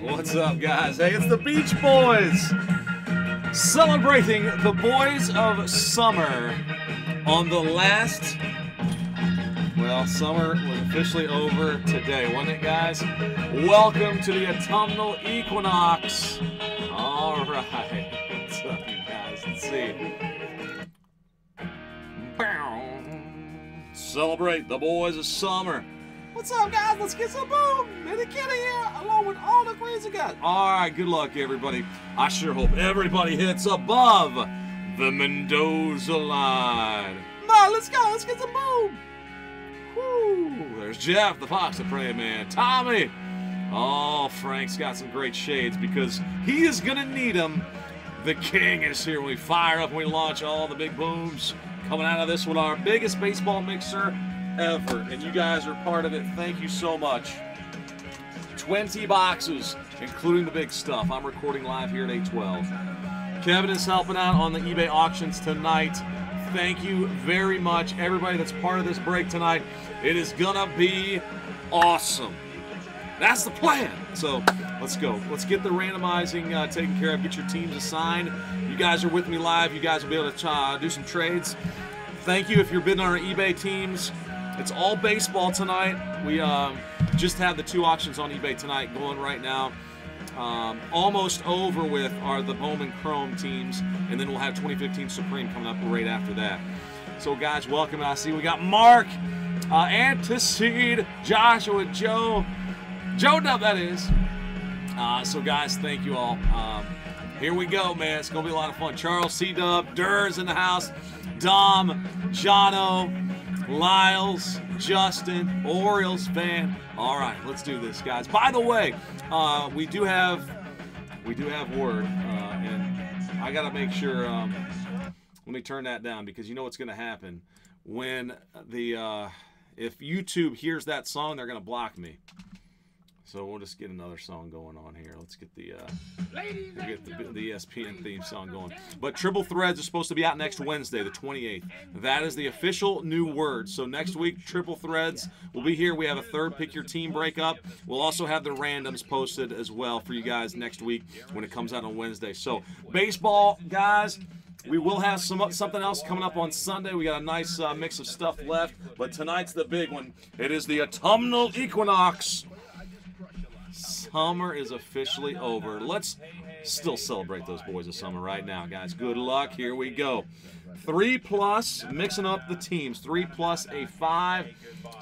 What's up, guys? Hey, it's the Beach Boys celebrating the Boys of Summer on the last. Well, summer was officially over today, wasn't it, guys? Welcome to the autumnal equinox. All right. What's up, you guys? Let's see. Celebrate the Boys of Summer. What's up, guys? Let's get some boom. The kitty here, along with all the crazy guys. All right, good luck, everybody. I sure hope everybody hits above the Mendoza line. On, let's go. Let's get some boom. Woo. There's Jeff, the Fox of Prey Man. Tommy. Oh, Frank's got some great shades because he is going to need them. The king is here. We fire up, and we launch all the big booms coming out of this one, our biggest baseball mixer ever. And you guys are part of it. Thank you so much. 20 boxes, including the big stuff. I'm recording live here at 812. Kevin is helping out on the eBay auctions tonight. Thank you very much, everybody that's part of this break tonight. It is gonna be awesome. That's the plan. So let's go. Let's get the randomizing uh, taken care of. Get your teams assigned. You guys are with me live. You guys will be able to uh, do some trades. Thank you if you're bidding on our eBay teams. It's all baseball tonight. We um, just have the two auctions on eBay tonight going right now. Um, almost over with are the Bowman Chrome teams, and then we'll have 2015 Supreme coming up right after that. So, guys, welcome. I see we got Mark, uh, Joshua, Joe, Joe Dub, that is. Uh, so, guys, thank you all. Um, here we go, man. It's going to be a lot of fun. Charles C. Dub, Durs in the house, Dom, Jono, Lyles, Justin, Orioles fan. All right, let's do this, guys. By the way, uh, we do have we do have word, uh, and I got to make sure. Um, let me turn that down because you know what's going to happen when the uh, if YouTube hears that song, they're going to block me. So we'll just get another song going on here. Let's get the uh, we'll get the, the ESPN theme song going. But Triple Threads is supposed to be out next Wednesday, the 28th. That is the official new word. So next week, Triple Threads will be here. We have a third pick your team breakup. We'll also have the randoms posted as well for you guys next week when it comes out on Wednesday. So baseball, guys. We will have some something else coming up on Sunday. We got a nice uh, mix of stuff left, but tonight's the big one. It is the autumnal equinox. Summer is officially over. Let's still celebrate those boys of summer right now, guys. Good luck. Here we go. Three plus, mixing up the teams. Three plus a five.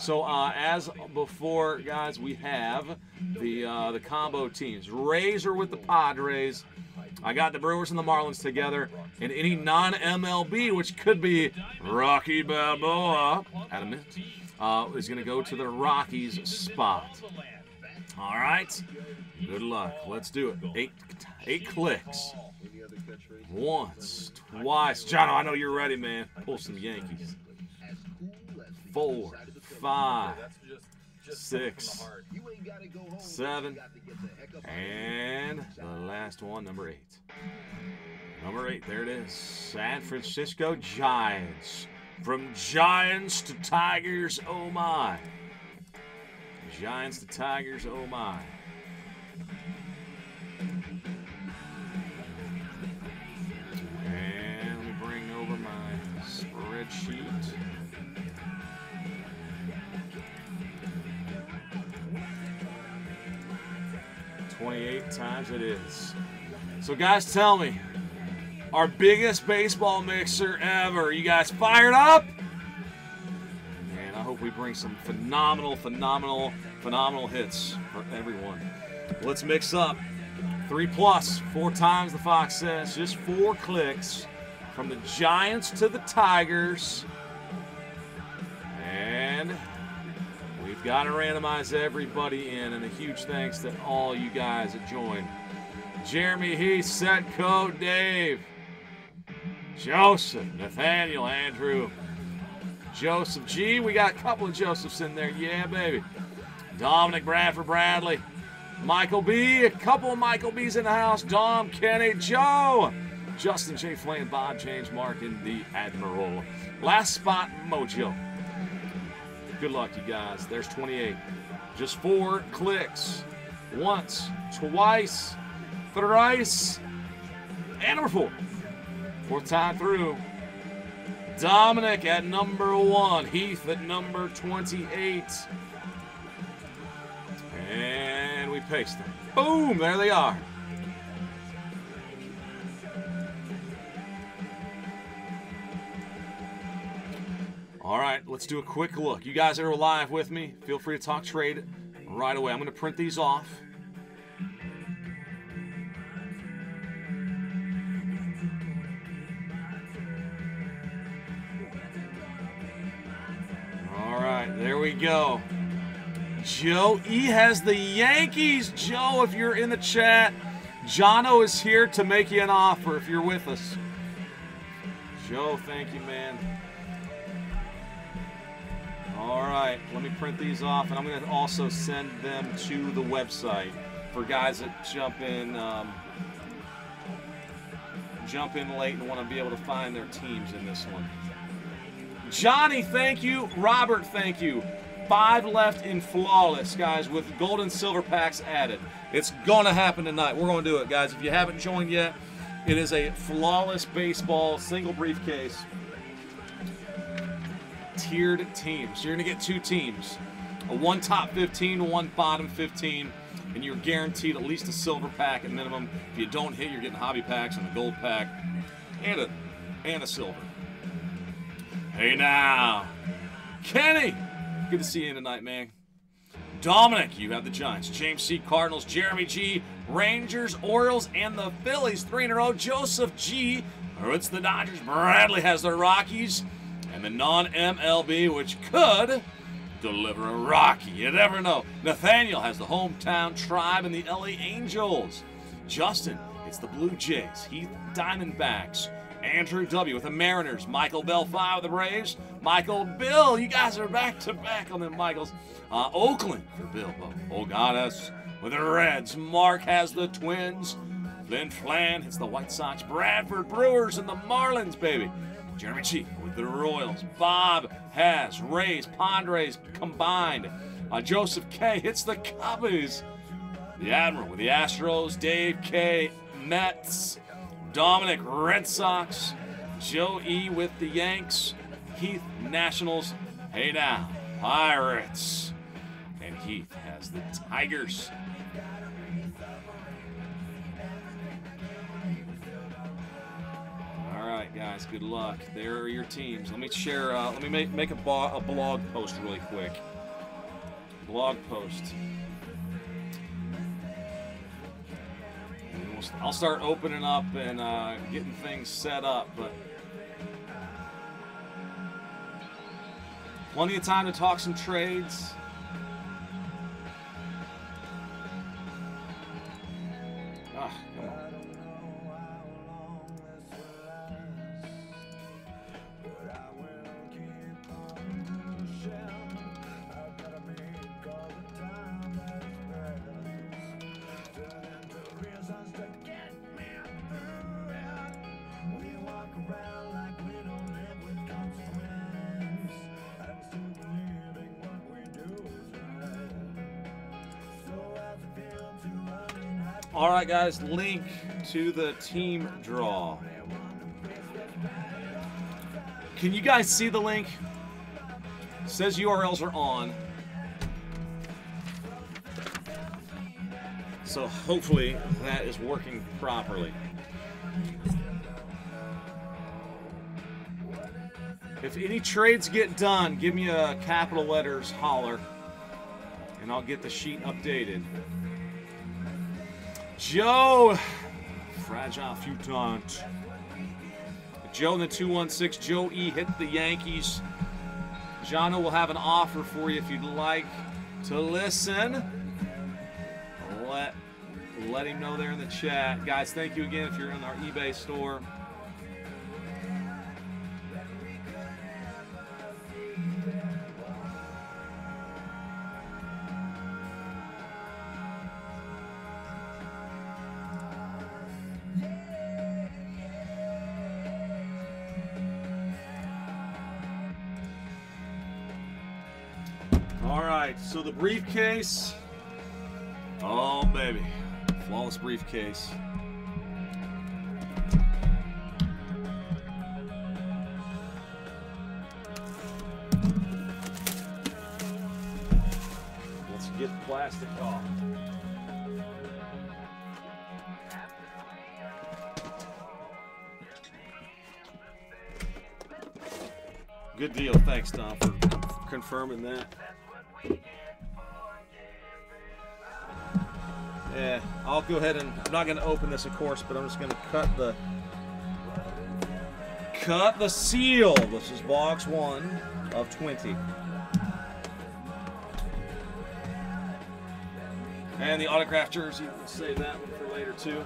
So uh, as before, guys, we have the uh, the combo teams. Razor with the Padres. I got the Brewers and the Marlins together, and any non-MLB, which could be Rocky Balboa, Adam, uh, is going to go to the Rockies spot. All right. Good luck. Let's do it. Eight, eight clicks. Once, twice. John, I know you're ready, man. Pull some Yankees. Four, five, six, seven, and the last one, number eight. Number eight, there it is. San Francisco Giants. From Giants to Tigers, oh my. Giants to Tigers, oh my. And let me bring over my spreadsheet. Twenty-eight times it is. So guys, tell me, our biggest baseball mixer ever. You guys fired up? And I hope we bring some phenomenal, phenomenal, phenomenal hits for everyone. Let's mix up. Three plus, four times the Fox says, just four clicks from the Giants to the Tigers. And we've got to randomize everybody in, and a huge thanks to all you guys that joined. Jeremy Heath, Setco, Dave, Joseph, Nathaniel, Andrew, Joseph G. We got a couple of Josephs in there. Yeah, baby. Dominic Bradford Bradley. Michael B. A couple Michael B's in the house. Dom, Kenny, Joe. Justin J. Flynn, Bob James, Mark, and the Admiral. Last spot, Mojo. Good luck, you guys. There's 28. Just four clicks. Once, twice, thrice, and number four. Fourth time through. Dominic at number one. Heath at number 28. And we paste them. Boom! There they are. All right, let's do a quick look. You guys that are live with me, feel free to talk trade right away. I'm going to print these off. All right, there we go. Joe E has the Yankees. Joe, if you're in the chat, Jono is here to make you an offer if you're with us. Joe, thank you, man. All right, let me print these off, and I'm going to also send them to the website for guys that jump in, um, jump in late and want to be able to find their teams in this one. Johnny, thank you. Robert, thank you. Five left in flawless, guys, with gold and silver packs added. It's gonna happen tonight. We're gonna do it, guys. If you haven't joined yet, it is a flawless baseball single briefcase tiered teams. You're going to get two teams a one top 15, one bottom 15, and you're guaranteed at least a silver pack at minimum. If you don't hit, you're getting hobby packs and a gold pack and a, and a silver. Hey now, Kenny, good to see you tonight, man. Dominic, you have the Giants. James C. Cardinals. Jeremy G. Rangers, Orioles, and the Phillies. Three in a row. Joseph G. Oh, it's the Dodgers. Bradley has the Rockies and the non-MLB, which could deliver a Rocky. You never know. Nathaniel has the hometown tribe and the LA Angels. Justin, it's the Blue Jays. Heath Diamondbacks. Andrew W. with the Mariners. Michael Belfi with the Braves. Michael Bill, you guys are back to back on the Michaels. Uh, Oakland for Bilbo. Oh, Goddess with the Reds. Mark has the Twins. Lynn Flan hits the White Sox. Bradford Brewers and the Marlins, baby. Jeremy Chief with the Royals. Bob has Rays, Padres combined. Uh, Joseph K hits the Cubbies. The Admiral with the Astros. Dave K, Mets. Dominic, Red Sox. Joe E with the Yanks. Heath, Nationals. Hey now, Pirates. And Heath has the Tigers. All right, guys. Good luck. There are your teams. Let me share. Uh, let me make make a, a blog post really quick. Blog post. I'll start opening up and uh, getting things set up, but plenty of time to talk some trades. To the team draw. Can you guys see the link? says URLs are on. So hopefully that is working properly. If any trades get done, give me a capital letters holler and I'll get the sheet updated. Joe, fragile futant. Joe in the 216. Joe E hit the Yankees. Jono will have an offer for you if you'd like to listen. Let let him know there in the chat. Guys, thank you again if you're in our eBay store. Briefcase. Oh, baby. Flawless briefcase. Let's get the plastic off. Good deal. Thanks, Tom, for confirming that. Yeah, I'll go ahead and I'm not going to open this, of course, but I'm just going to cut the cut the seal. This is box one of 20. And the autograph jersey, we'll save that one for later too.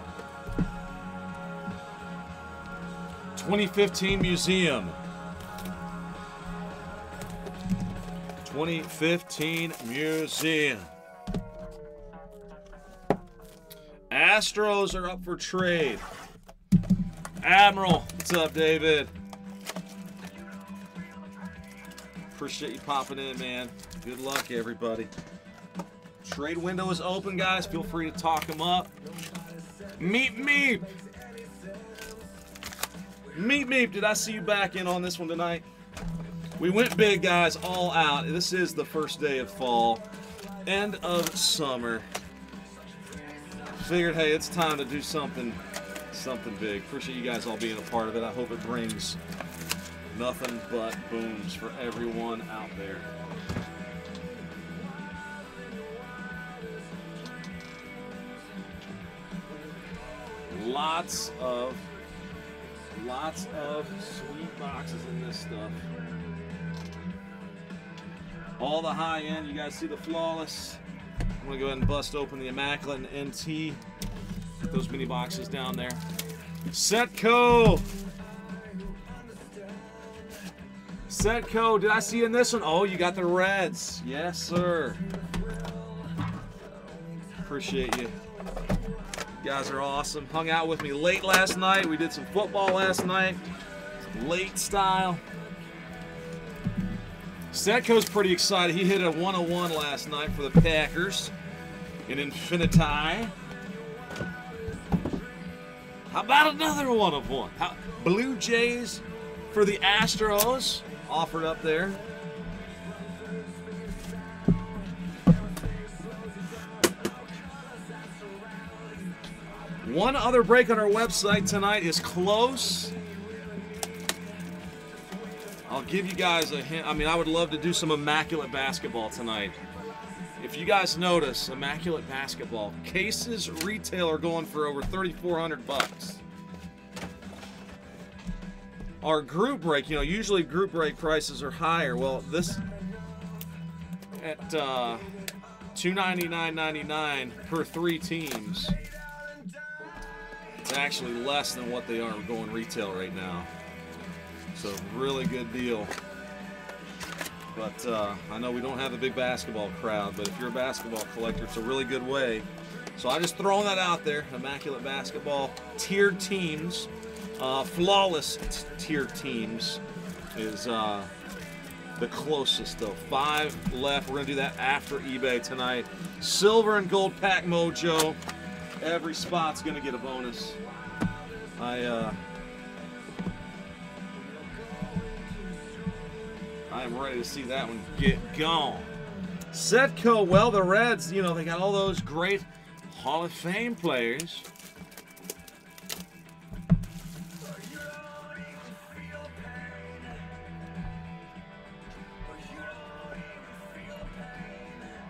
2015 Museum. 2015 Museum. Astros are up for trade. Admiral, what's up, David? Appreciate you popping in, man. Good luck, everybody. Trade window is open, guys. Feel free to talk them up. Meep Meep. Meep Meep, did I see you back in on this one tonight? We went big, guys, all out. This is the first day of fall, end of summer. Figured, hey, it's time to do something, something big. Appreciate you guys all being a part of it. I hope it brings nothing but booms for everyone out there. Lots of, lots of sweet boxes in this stuff. All the high end, you guys see the flawless. I'm gonna go ahead and bust open the Immaculate and NT. Put those mini boxes down there. Setco. Setco, did I see in this one? Oh, you got the Reds. Yes, sir. Appreciate you. You guys are awesome. Hung out with me late last night. We did some football last night. Late style. Setco's pretty excited. He hit a 101 last night for the Packers in Infinity. How about another one of one? How, Blue Jays for the Astros offered up there. One other break on our website tonight is close. I'll give you guys a hint. I mean, I would love to do some immaculate basketball tonight. If you guys notice, immaculate basketball cases retail are going for over 3,400 bucks. Our group break, you know, usually group break prices are higher. Well, this at uh, 299.99 per three teams. It's actually less than what they are going retail right now. So really good deal. But uh, I know we don't have a big basketball crowd, but if you're a basketball collector, it's a really good way. So I just throwing that out there. Immaculate basketball, tiered teams, uh, flawless tiered teams is uh, the closest though. Five left. We're gonna do that after eBay tonight. Silver and gold pack mojo. Every spot's gonna get a bonus. I I am ready to see that one get gone. Setco, well, the Reds, you know, they got all those great Hall of Fame players.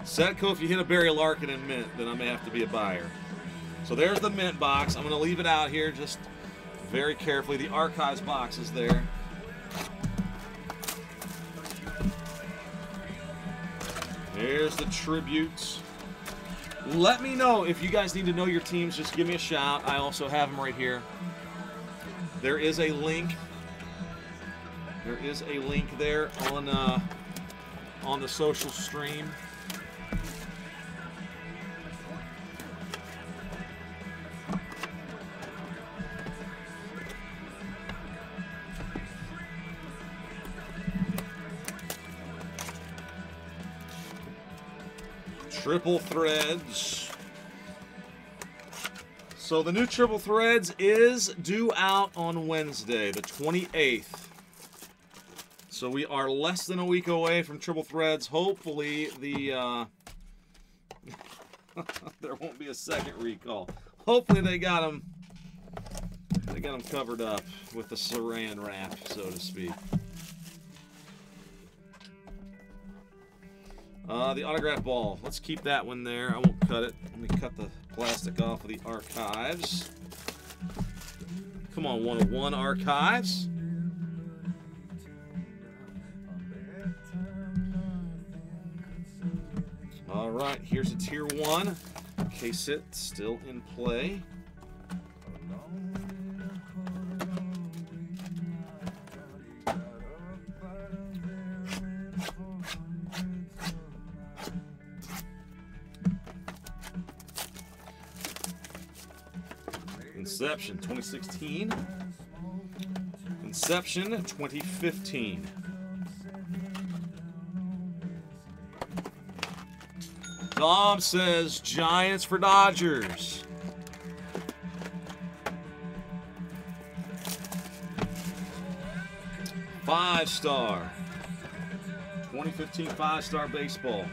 Setco, if you hit a Barry Larkin in mint, then I may have to be a buyer. So there's the mint box. I'm going to leave it out here just very carefully. The archives box is there. There's the tributes. Let me know if you guys need to know your teams. Just give me a shout. I also have them right here. There is a link. There is a link there on uh, on the social stream. Triple threads. So the new triple threads is due out on Wednesday, the 28th. So we are less than a week away from triple threads. Hopefully the uh, there won't be a second recall. Hopefully they got them they got them covered up with the saran wrap, so to speak. Uh, the autograph ball. Let's keep that one there. I won't cut it. Let me cut the plastic off of the archives. Come on, 101 archives. All right, here's a tier one. Case it still in play. Inception 2016. Inception 2015. Dom says Giants for Dodgers. Five star. 2015 five star baseball.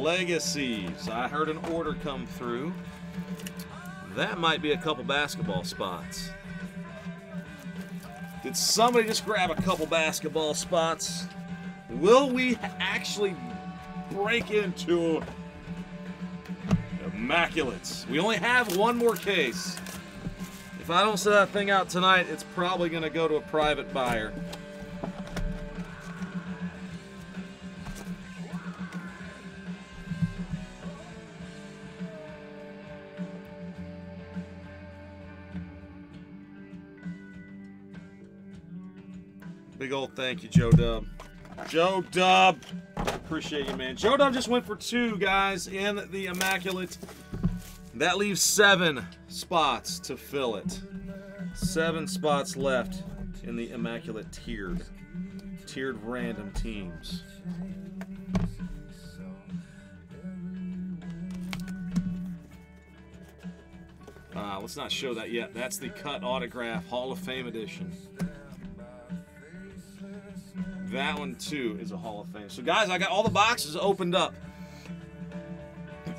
Legacies. I heard an order come through. That might be a couple basketball spots. Did somebody just grab a couple basketball spots? Will we actually break into Immaculates? We only have one more case. If I don't sell that thing out tonight, it's probably going to go to a private buyer. Thank you, Joe Dub. Joe Dub. Appreciate you, man. Joe Dub just went for two, guys, in the Immaculate. That leaves seven spots to fill it. Seven spots left in the Immaculate tiered. Tiered random teams. Uh, let's not show that yet. That's the cut autograph Hall of Fame edition. That one too is a Hall of Fame. So guys, I got all the boxes opened up.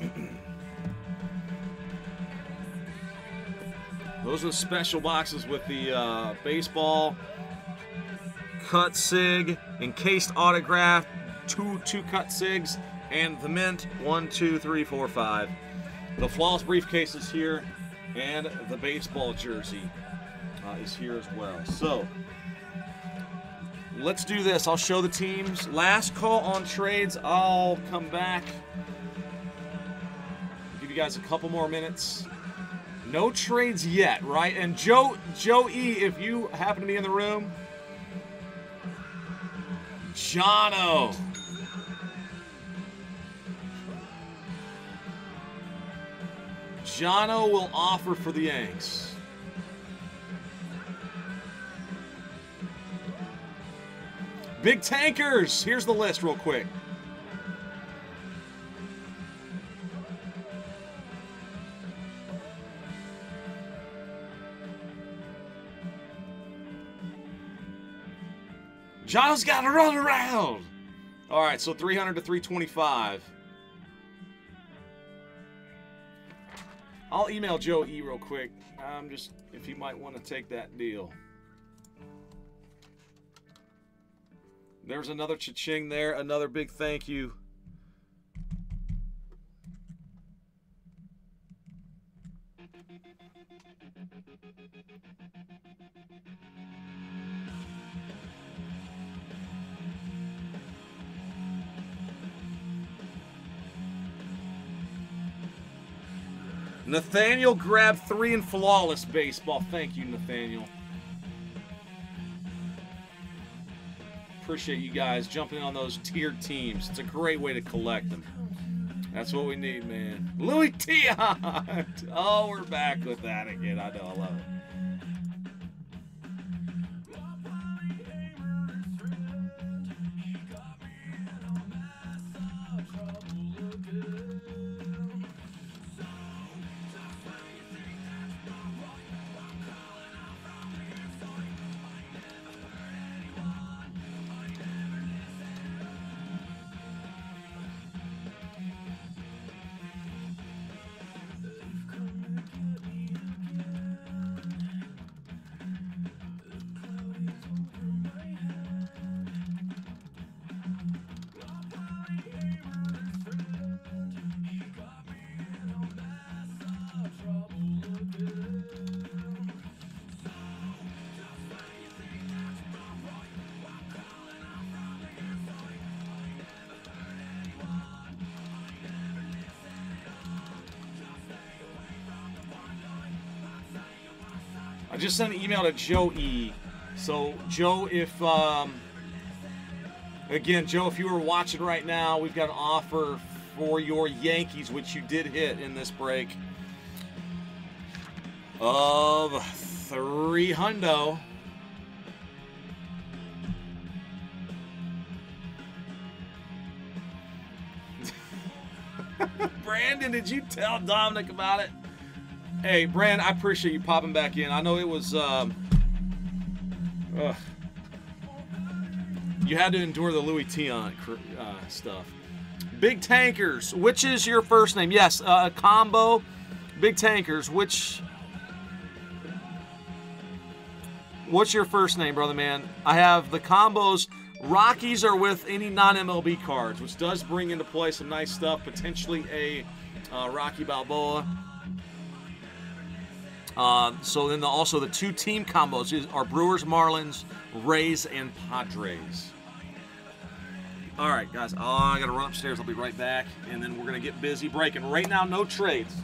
Those are the special boxes with the uh, baseball, cut sig, encased autograph, two two cut sigs, and the mint one, two, three, four, five. The flawless briefcase is here, and the baseball jersey uh, is here as well. So let's do this. I'll show the teams. Last call on trades. I'll come back. Give you guys a couple more minutes. No trades yet, right? And Joe, Joe E, if you happen to be in the room, Jono. Jono will offer for the Yanks. Big tankers. Here's the list real quick. John's got to run around. All right, so 300 to 325. I'll email Joe E real quick. I'm just if you might want to take that deal. There's another cha-ching there. Another big thank you. Nathaniel grabbed three in flawless baseball. Thank you, Nathaniel. Appreciate you guys jumping on those tiered teams. It's a great way to collect them. That's what we need, man. Louis Tiant! Oh, we're back with that again. I know, I love it. Just sent an email to Joe E. So Joe, if um, again, Joe, if you were watching right now, we've got an offer for your Yankees, which you did hit in this break, of three hundo. Brandon, did you tell Dominic about it? Hey, Brand, I appreciate you popping back in. I know it was. Um, ugh. You had to endure the Louis Tiant uh, stuff. Big Tankers, which is your first name? Yes, uh, combo. Big Tankers, which. What's your first name, brother man? I have the combos. Rockies are with any non MLB cards, which does bring into play some nice stuff. Potentially a uh, Rocky Balboa. Uh, so then the, also the two team combos are Brewers, Marlins, Rays, and Padres. All right, guys. Oh, I got to run upstairs. I'll be right back, and then we're gonna get busy breaking. Right now, no trades.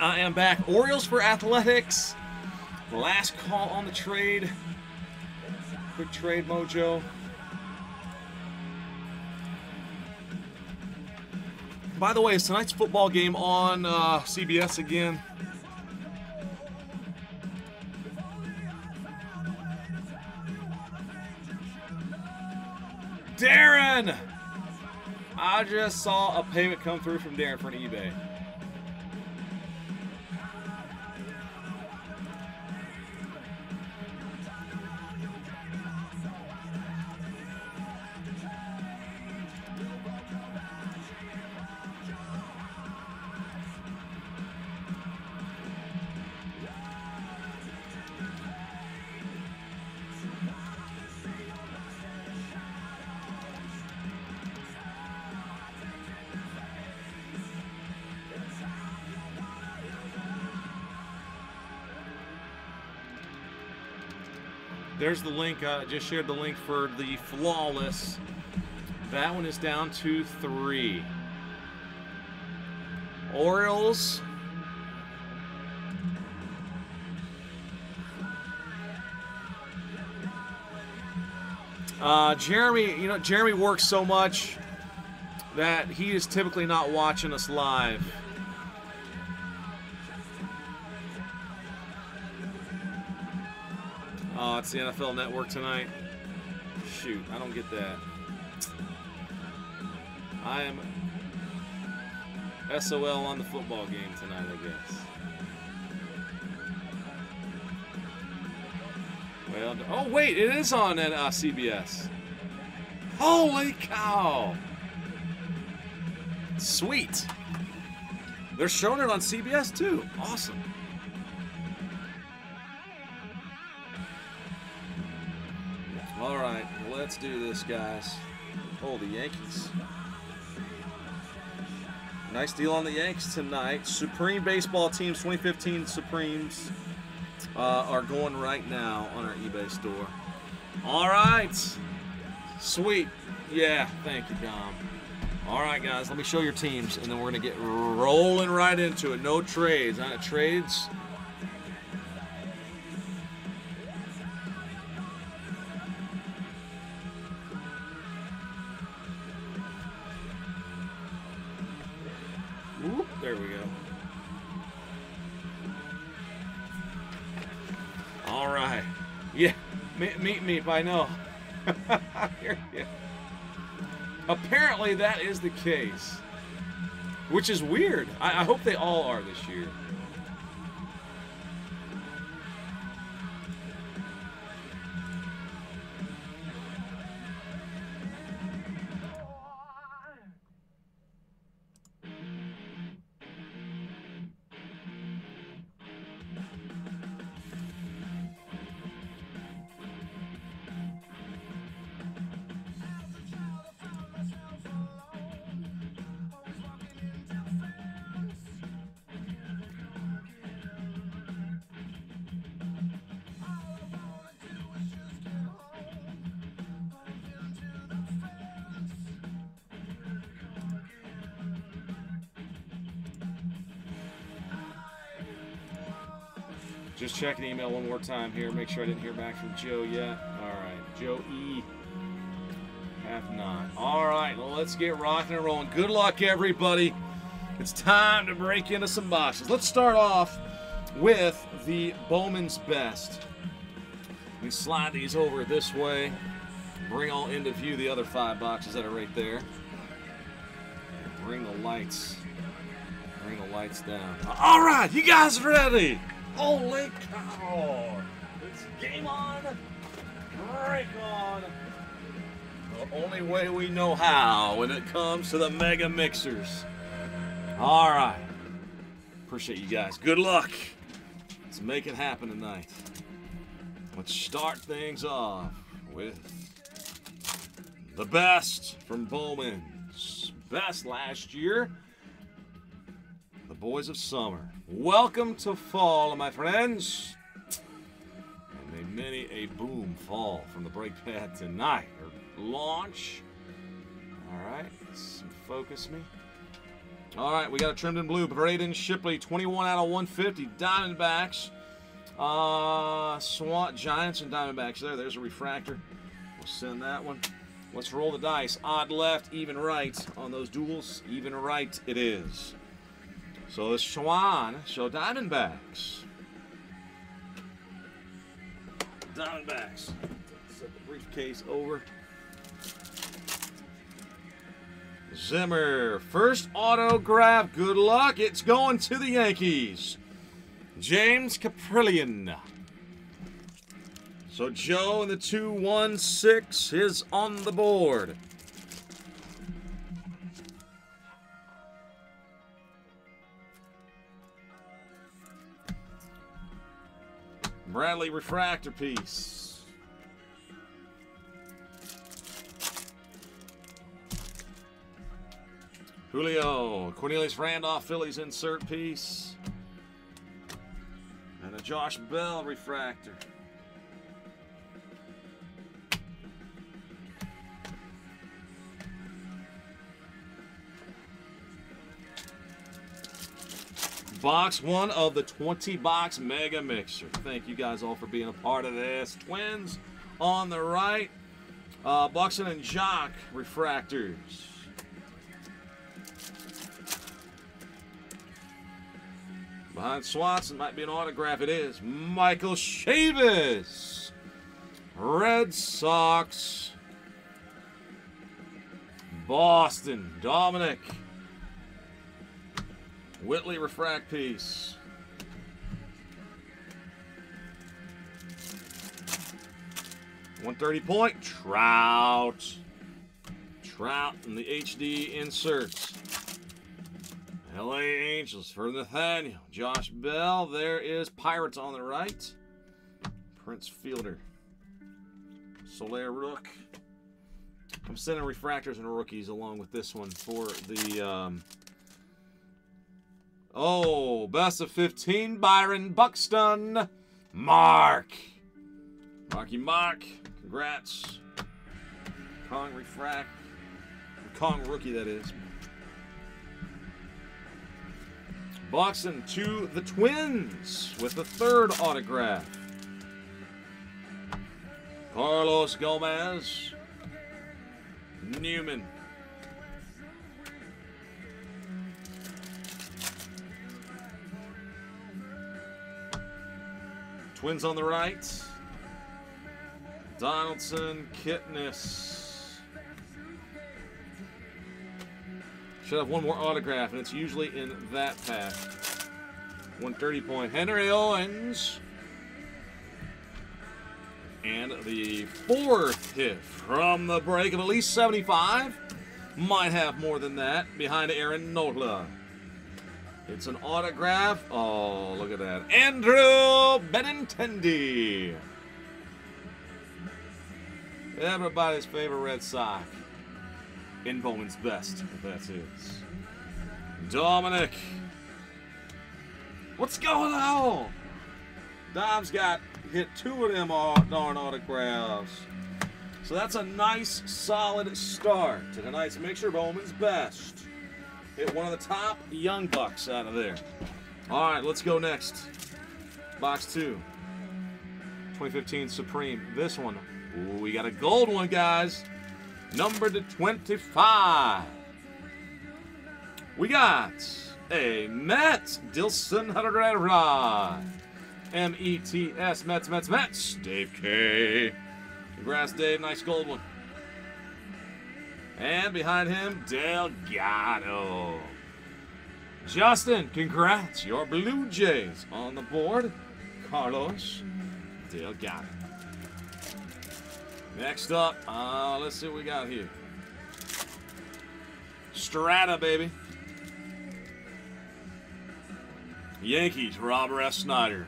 I am back. Orioles for Athletics. Last call on the trade. Quick trade mojo. By the way, is tonight's football game on uh, CBS again? Darren! I just saw a payment come through from Darren for an eBay. There's the link. I uh, just shared the link for the flawless. That one is down to three. Orioles. Uh, Jeremy, you know, Jeremy works so much that he is typically not watching us live. It's the NFL Network tonight. Shoot, I don't get that. I am SOL on the football game tonight, I guess. Well, oh wait, it is on at uh, CBS. Holy cow! Sweet. They're showing it on CBS too. Awesome. Do this, guys. Oh, the Yankees. Nice deal on the Yanks tonight. Supreme Baseball Teams 2015 Supremes uh, are going right now on our eBay store. All right. Sweet. Yeah, thank you, Dom. All right, guys, let me show your teams, and then we're going to get rolling right into it. No trades. Uh, trades. Yeah, meet, me if I know. Apparently, that is the case. Which is weird. I, I hope they all are this year. Just checking email one more time here. Make sure I didn't hear back from Joe yet. All right, Joe E. Have not. All right, well, let's get rocking and rolling. Good luck, everybody. It's time to break into some boxes. Let's start off with the Bowman's Best. We slide these over this way. Bring all into view the other five boxes that are right there. Bring the lights. Bring the lights down. All right, you guys ready? Holy cow! It's game on, break on. The only way we know how when it comes to the mega mixers. All right. Appreciate you guys. Good luck. Let's make it happen tonight. Let's start things off with the best from Bowman's. Best last year. The Boys of Summer. Welcome to fall, my friends. And may many a boom fall from the brake pad tonight. Or launch. All right, focus me. All right, we got a trimmed in blue. Braden Shipley, 21 out of 150. Diamondbacks. Uh, SWAT Giants and Diamondbacks there. There's a refractor. We'll send that one. Let's roll the dice. Odd left, even right on those duels. Even right it is. So the Schwan show Diamondbacks. Diamondbacks. Set the briefcase over. Zimmer, first autograph. Good luck. It's going to the Yankees. James Kaprielian. So Joe and the 216 is on the board. Bradley refractor piece. Julio, Cornelius Randolph, Phillies insert piece. And a Josh Bell refractor. Box one of the 20 box mega mixer. Thank you guys all for being a part of this. Twins on the right. Uh, Buxton and Jock refractors. Behind Swanson might be an autograph. It is Michael Chavis. Red Sox. Boston. Dominic. Whitley refract piece. One thirty point Trout. Trout in the HD inserts. LA Angels for Nathaniel. Josh Bell. There is Pirates on the right. Prince Fielder. Solaire Rook. I'm sending refractors and rookies along with this one for the um, Oh, best of 15, Byron Buxton. Mark. Marky Mark, congrats. Kong refract, Kong rookie, that is. Boxing to the Twins with the third autograph. Carlos Gomez. Newman. Twins on the right. Donaldson, Kipnis. Should have one more autograph, and it's usually in that pack. 130 point. Henry Owens. And the fourth hit from the break of at least 75. Might have more than that behind Aaron Nola. It's an autograph. Oh, look at that. Andrew Benintendi. Everybody's favorite Red Sox. In Bowman's best, if that's his. Dominic. What's going on? Dom's got hit two of them darn autographs. So that's a nice, solid start to tonight's mixture Bowman's best. Hit one of the top young bucks out of there. All right, let's go next. Box two. 2015 Supreme. This one. Ooh, we got a gold one, guys. Number to 25. We got a Met Dilson Herrera. M-E-T-S, Mets, Mets, Mets. Dave K. Congrats, Dave. Nice gold one. And behind him, Delgado. Justin, congrats. Your Blue Jays on the board. Carlos Delgado. Next up, uh, let's see what we got here. Strata, baby. Yankees, S. Snyder.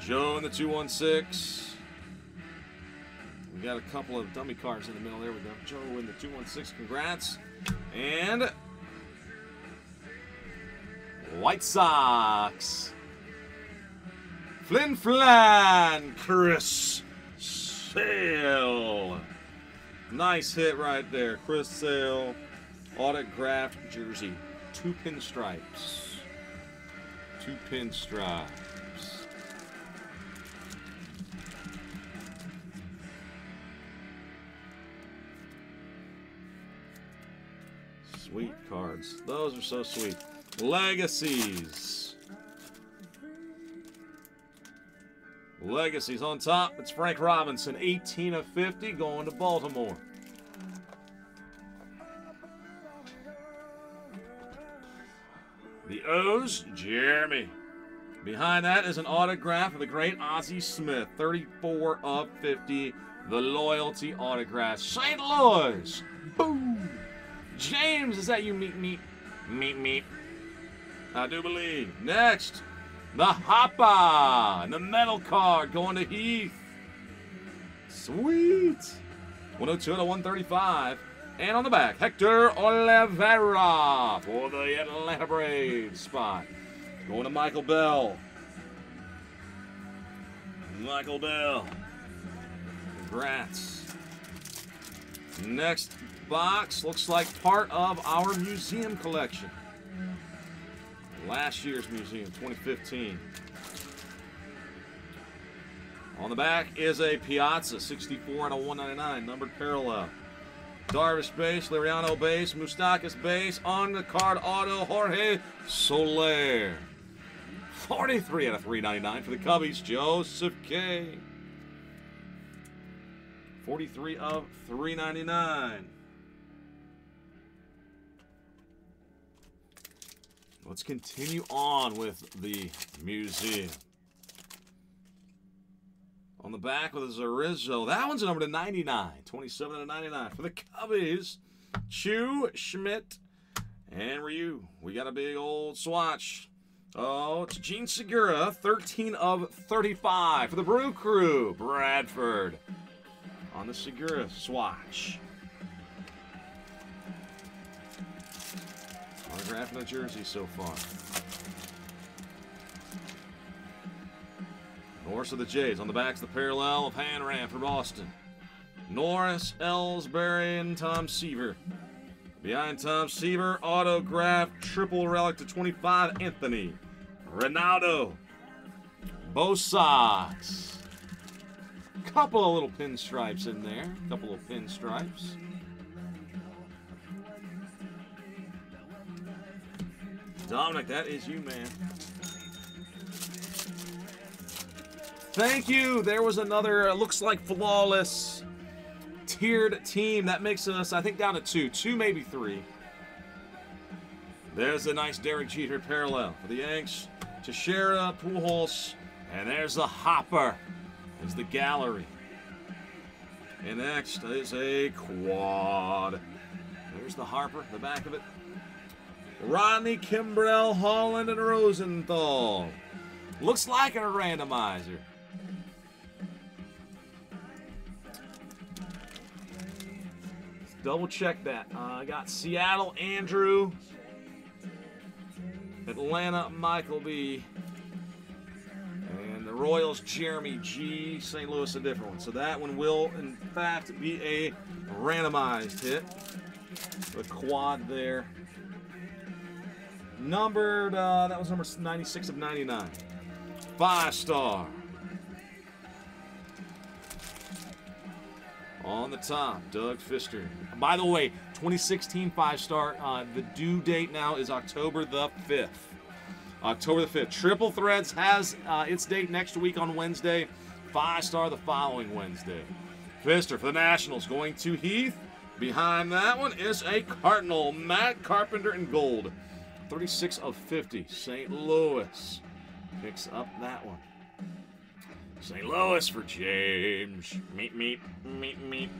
Joe in the 216. We got a couple of dummy cards in the middle. There we go. Joe in the 216. Congrats. And White Sox. Flynn Flan. Chris Sale. Nice hit right there. Chris Sale. Autographed jersey. Two pinstripes. Two pinstripes. Sweet cards. Those are so sweet. Legacies. Legacies on top. It's Frank Robinson, 18 of 50, going to Baltimore. The O's, Jeremy. Behind that is an autograph of the great Ozzie Smith, 34 of 50, the loyalty autograph. St. Louis, boom. James, is that you, meet, meet, meet, meet? I do believe. Next, the Hoppa and the metal card going to Heath. Sweet. 102 to 135. And on the back, Hector Olivera for the Atlanta Braves spot. Going to Michael Bell. Michael Bell. Congrats. Next box looks like part of our museum collection. Last year's museum, 2015. On the back is a Piazza, 64 and a 199, numbered parallel. Darvish base, Liriano base, Moustakas base, on the card auto, Jorge Soler. 43 out of 399 for the Cubbies, Joseph K. 43 of 399. Let's continue on with the museum. On the back with a Zarizzo. That one's a number to 99. 27 to 99. For the Cubbies, Choo, Schmidt, and Ryu. We got a big old swatch. Oh, it's Jean Segura, 13 of 35. For the Brew Crew, Bradford. On the Segura swatch. Autograph no jersey so far. Horse of the Jays. On the back's of the parallel of HanRam for Boston. Norris, Ellsbury, and Tom Seaver. Behind Tom Seaver, autograph, triple relic to 25, Anthony. Ronaldo. Bo Sox. Couple of little pinstripes in there. Couple of pinstripes. Dominic, that is you, man. Thank you. There was another, uh, looks like flawless tiered team. That makes us, I think, down to two. Two, maybe three. There's a nice Derek Jeter parallel for the Yanks. Teixeira, Pujols, and there's the Hopper. There's the gallery. And next is a quad. There's the Harper, the back of it. Rodney, Kimbrel, Holland, and Rosenthal. Looks like a randomizer. Let's double check that. Uh, I got Seattle, Andrew. Atlanta, Michael B. And the Royals, Jeremy G. St. Louis, a different one. So that one will, in fact, be a randomized hit. The quad there. Numbered, uh, that was number 96 of 99. Five star. On the top, Doug Fister. By the way, 2016 five star. Uh, the due date now is October the 5th. October the 5th. Triple Threads has uh, its date next week on Wednesday. Five star the following Wednesday. Fister for the Nationals going to Heath. Behind that one is a Cardinal, Matt Carpenter in gold. 36 of 50. St. Louis picks up that one. St. Louis for James. Meet, meet, meet, meet.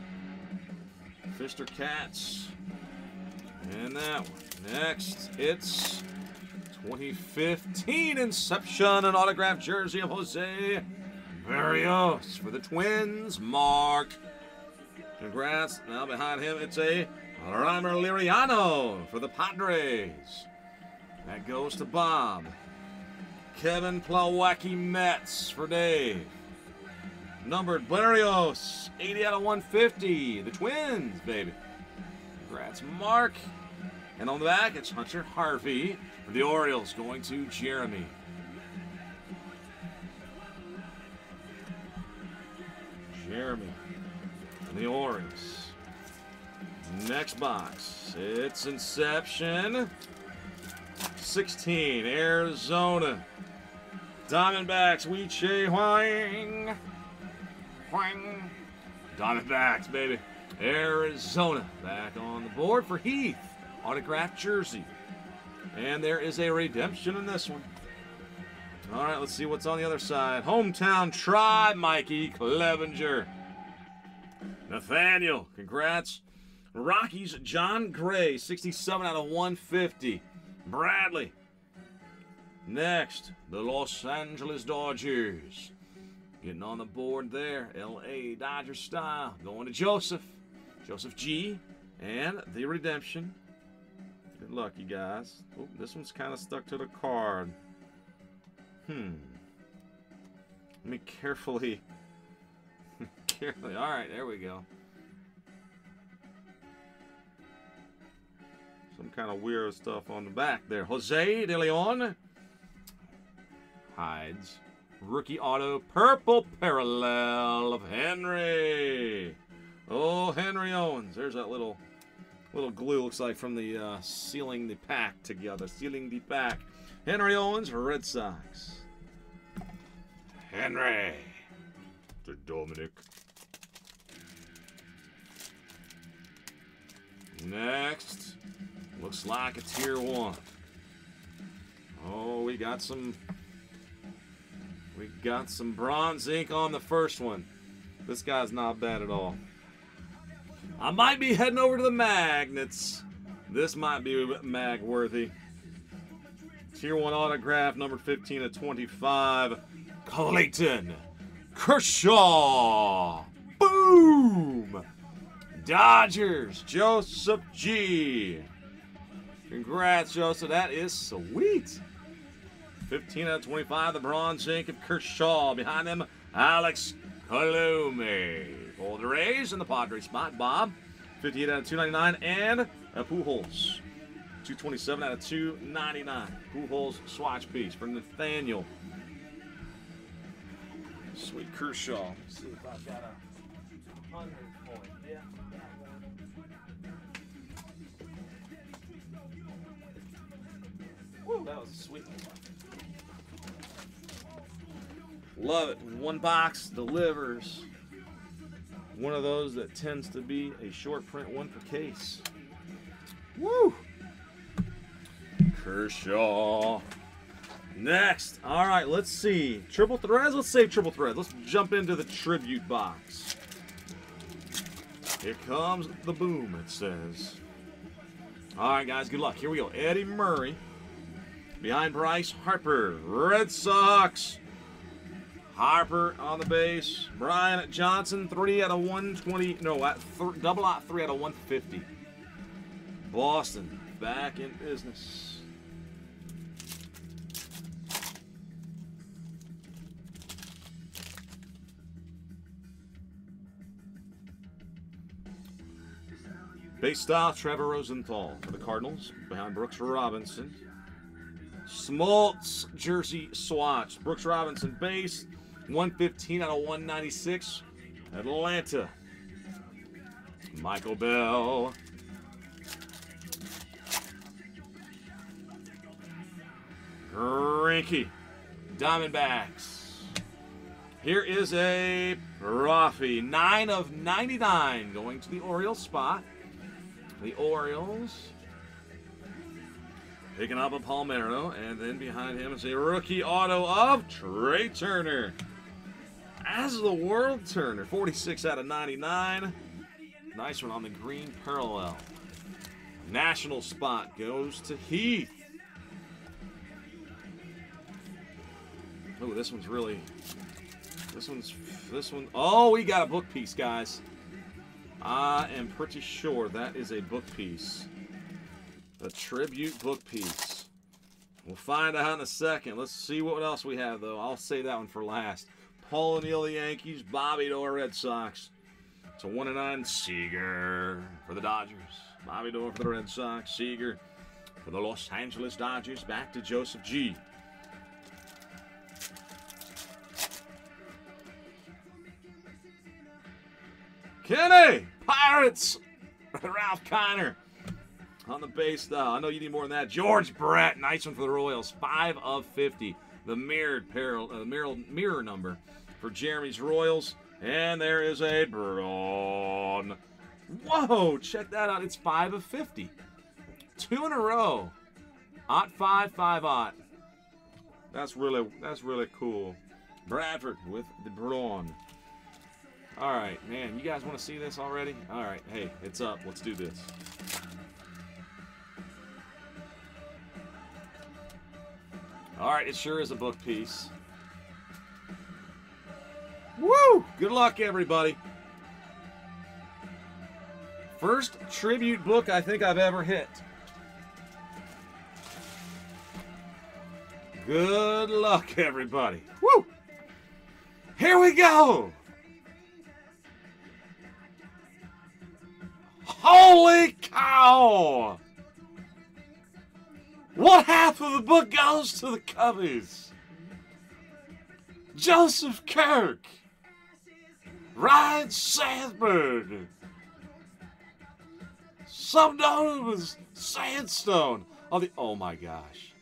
Fister Cats. And that one. Next, it's 2015 Inception, an autographed jersey of Jose Berrios for the Twins. Mark. Congrats. Now behind him, it's a Rymer Liriano for the Padres. That goes to Bob. Kevin Plawecki Mets for Dave. Numbered Berrios, 80 out of 150. The Twins, baby. Congrats, Mark. And on the back, it's Hunter Harvey for the Orioles going to Jeremy. Jeremy and the Orioles. Next box, it's Inception. 16, Arizona. Diamondbacks, Wei-Chieh Huang. Huang. Diamondbacks, baby. Arizona back on the board for Heath. Autographed jersey. And there is a redemption in this one. All right, let's see what's on the other side. Hometown Tribe, Mikey Clevinger. Nathaniel, congrats. Rockies, Jon Gray, 67 out of 150. Bradley. Next, the Los Angeles Dodgers. Getting on the board there. LA Dodger style. Going to Joseph. Joseph G. And the redemption. Good luck, you guys. Oh, this one's kind of stuck to the card. Hmm. Let me carefully. carefully. All right, there we go. Some kind of weird stuff on the back there. Jose De Leon. Hides. Rookie auto. Purple parallel of Henry. Oh, Henry Owens. There's that little little glue looks like from the uh, sealing the pack together. Sealing the pack. Henry Owens, Red Sox. Henry. To Dominic. Next. Looks like a tier one. Oh, we got some. We got some bronze ink on the first one. This guy's not bad at all. I might be heading over to the magnets. This might be mag worthy. Tier 1 autograph, number 15 of 25. Clayton Kershaw. Boom! Dodgers, Joseph G. Congrats, Joseph. That is sweet. 15 out of 25, the bronze of Kershaw. Behind them, Alex Colome for the Rays in the Padres spot. Bob, 58 out of 299. And Pujols, 227 out of 299. Pujols swatch piece for Nathaniel. Sweet Kershaw. Let's see if I've got a 100 Woo, that was a sweet one. Love it. One box delivers. One of those that tends to be a short print one per case. Woo! Kershaw. Next. All right, let's see. Triple threads? Let's save triple threads. Let's jump into the tribute box. Here comes the boom, it says. All right, guys, good luck. Here we go. Eddie Murray. Behind Bryce Harper. Red Sox. Harper on the base. Brian Johnson, 3 out of 120. No, at th double out 3 out of 150. Boston back in business. Base style, Trevor Rosenthal for the Cardinals, behind Brooks Robinson. Smoltz jersey swatch. Brooks Robinson base, 115 out of 196. Atlanta. Michael Bell. Greinke. Diamondbacks. Here is a Rafi. 9 of 99 going to the Orioles spot. The Orioles picking up a Palmeiro, and then behind him is a rookie auto of Trea Turner. As the World Turner, 46 out of 99. Nice one on the green parallel. National spot goes to Heath. Oh, this one's really. This one's. This one. Oh, we got a book piece, guys. I am pretty sure that is a book piece. A tribute book piece. We'll find out in a second. Let's see what else we have, though. I'll say that one for last. Paul O'Neill, the Yankees. Bobby Doerr, Red Sox. It's a 1 9 Seager for the Dodgers. Bobby Doerr for the Red Sox. Seager for the Los Angeles Dodgers. Back to Joseph G. Kenny! Pirates! Ralph Kiner on the base, though. I know you need more than that. George Brett, nice one for the Royals. 5 of 50. The mirrored peril, uh, mirror, mirror number for Jeremy's Royals. And there is a Braun. Whoa, check that out. It's 5 of 50. Two in a row. Ot 5, 5 ot. That's really, that's really cool. Bradford with the Braun. All right, man, you guys want to see this already? All right, hey, it's up. Let's do this. All right, it sure is a book piece. Woo! Good luck, everybody. First tribute book I think I've ever hit. Good luck, everybody. Woo! Here we go! Holy cow! What half of the book goes to the Cubbies? Joseph Kirk. Ryne Sandberg. Some known as Sandstone. Oh, the, oh my gosh.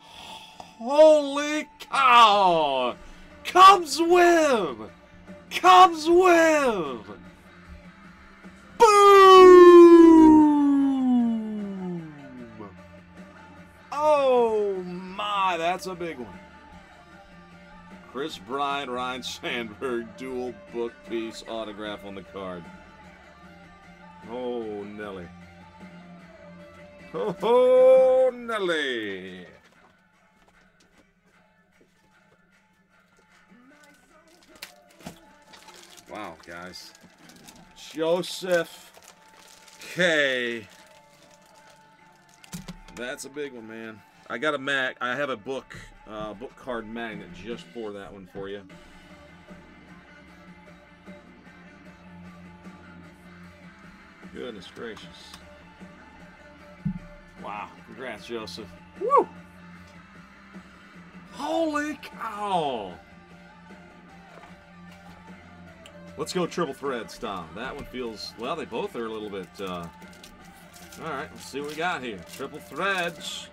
Holy cow! Cubs win! Cubs win! Boom! My, that's a big one. Kris Bryant, Ryne Sandberg, dual book piece autograph on the card. Oh, Nelly. Oh, Nelly. Wow, guys. Joseph K. That's a big one, man. I got a Mac. I have a book, uh, book card magnet just for that one for you. Goodness gracious. Wow. Congrats, Joseph. Woo! Holy cow! Let's go triple thread style. That one feels, well, they both are a little bit, uh... Alright, let's see what we got here. Triple threads.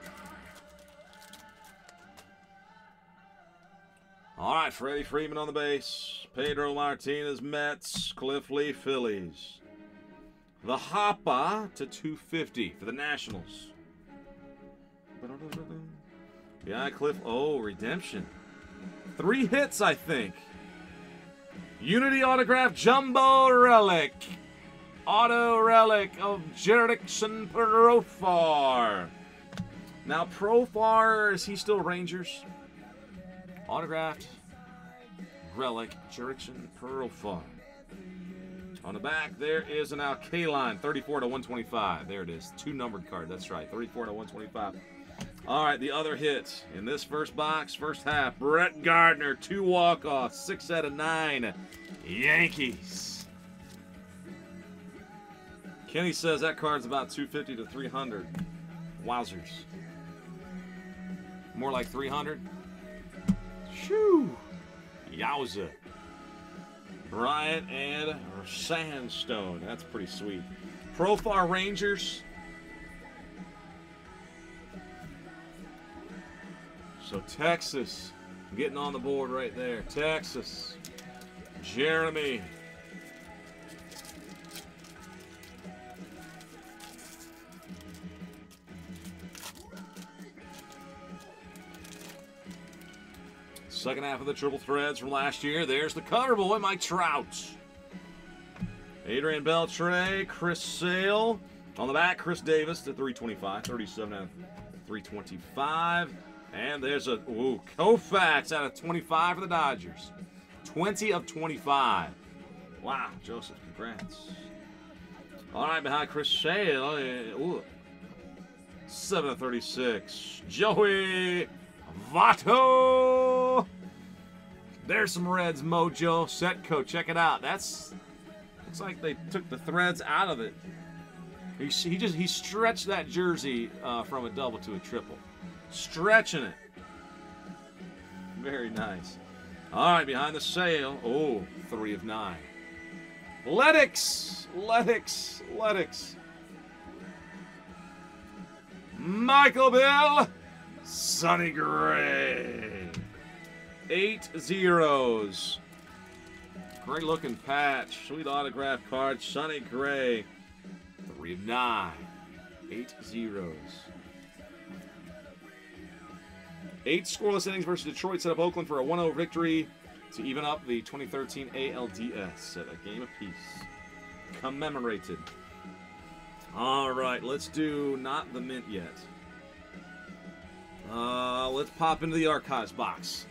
All right, Freddie Freeman on the base. Pedro Martinez, Mets. Cliff Lee, Phillies. The Hoppa to 250 for the Nationals. Yeah, Cliff. Oh, redemption. Three hits, I think. Unity autograph jumbo relic. Auto relic of Jurickson Profar. Now, Profar, is he still Rangers? Autographed relic Jurickson Profar. On the back, there is an Alkaline, 34 to 125. There it is. Two numbered card. That's right. 34 to 125. All right, the other hits in this first box, first half. Brett Gardner, two walk-offs, six out of nine. Yankees. Kenny says that card's about 250 to 300. Wowzers. More like 300. Shoo. Yowza. Bryant and Sandstone. That's pretty sweet. Profar Rangers. So Texas getting on the board right there. Texas. Jeremy. Second half of the triple threads from last year. There's the cover boy, Mike Trout. Adrian Beltre, Chris Sale. On the back, Chris Davis to 325, 37 out of 325. And there's a ooh, Koufax out of 25 for the Dodgers. 20 of 25. Wow, Joseph, congrats. All right, behind Chris Sale, eh, ooh, 7 of 36. Joey Votto. There's some Reds mojo. Setco, check it out. That's looks like they took the threads out of it. He, he just he stretched that jersey uh, from a double to a triple, stretching it. Very nice. All right, behind the sale. Oh, three of nine. Letix, Letix, Letix. Michael Bill, Sonny Gray. Eight zeros. Great looking patch. Sweet autograph card. Sonny Gray. Three of nine. Eight zeros. Eight scoreless innings versus Detroit set up Oakland for a 1 0 victory to even up the 2013 ALDS at a game apiece. Commemorated. All right, let's do not the mint yet. Uh, let's pop into the archives box.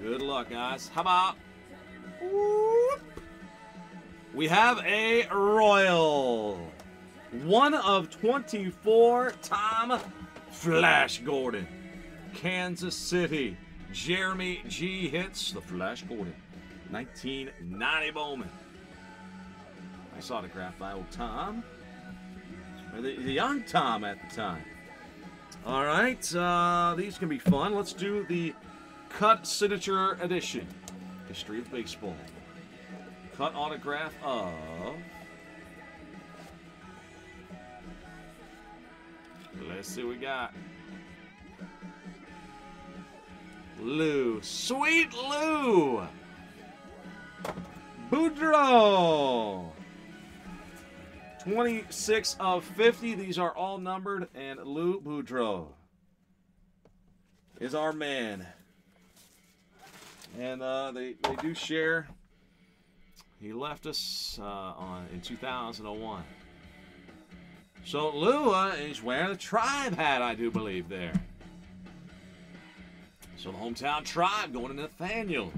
Good luck, guys. How about... Whoop. We have a Royal. One of 24, Tom Flash Gordon. Kansas City. Jeremy G hits the Flash Gordon. 1990 Bowman. Nice autograph by old Tom. Or the, the young Tom at the time. All right, uh, these can be fun. Let's do the cut signature edition. History of baseball. Cut autograph of. Let's see what we got. Lou. Sweet Lou. Boudreau. 26 of 50. These are all numbered, and Lou Boudreau is our man. And uh, they, they do share. He left us uh, on in 2001. So uh, is wearing the tribe hat, I do believe, there. So the hometown tribe going to Nathaniel.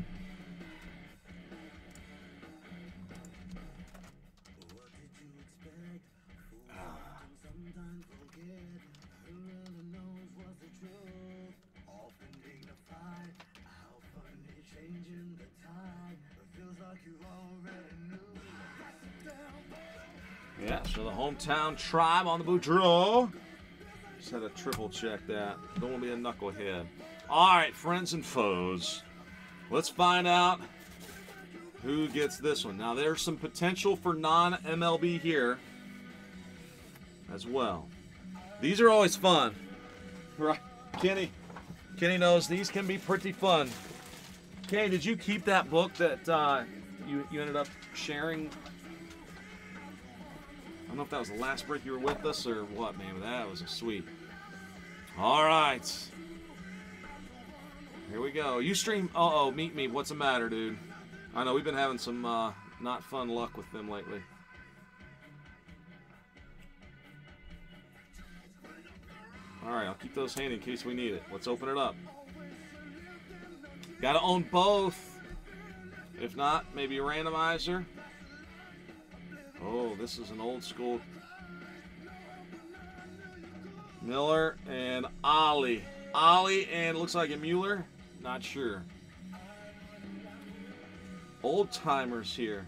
So the hometown tribe on the Boudreau. Just had to triple check that. Don't want to be a knucklehead. All right, friends and foes. Let's find out who gets this one. Now, there's some potential for non MLB here as well. These are always fun. Right, Kenny? Kenny knows these can be pretty fun. Kenny, did you keep that book that uh, you, you ended up sharing? I don't know if that was the last break you were with us or what, man, but that was a sweet. All right. Here we go. Ustream. Uh oh, meet me. What's the matter, dude? I know we've been having some uh, not fun luck with them lately. All right, I'll keep those handy in case we need it. Let's open it up. Got to own both. If not, maybe a randomizer. Oh, this is an old school Miller and Ollie. Ollie and looks like a Mueller. Not sure. Old timers here.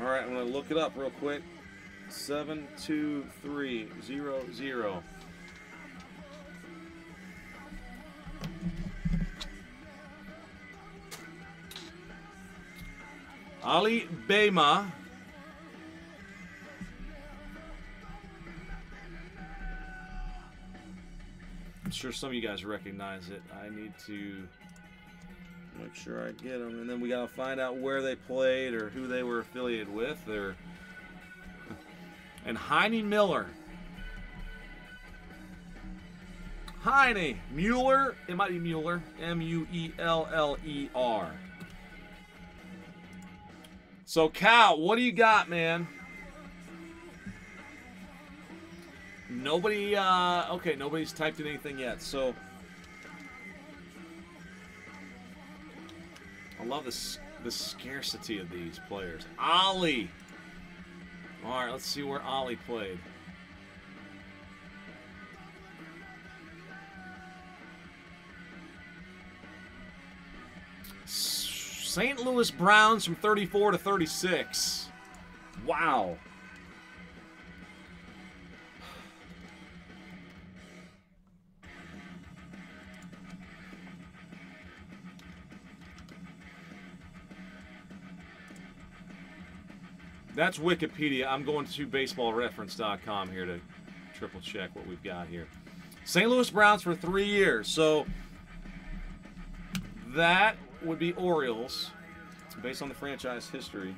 All right, I'm gonna look it up real quick. Seven two three zero zero. Ali Bejma. I'm sure some of you guys recognize it. I need to make sure I get them. And then we got to find out where they played or who they were affiliated with. Or and Heinie Miller. Heinie Mueller. It might be Mueller. M U E L L E R. So, Cal, what do you got, man? Nobody, uh, okay, nobody's typed in anything yet. So, I love this the scarcity of these players. Ollie. All right, let's see where Ollie played. St. Louis Browns from 34 to 36. Wow. That's Wikipedia. I'm going to baseballreference.com here to triple check what we've got here. St. Louis Browns for three years. So that would be Orioles, It's based on the franchise history.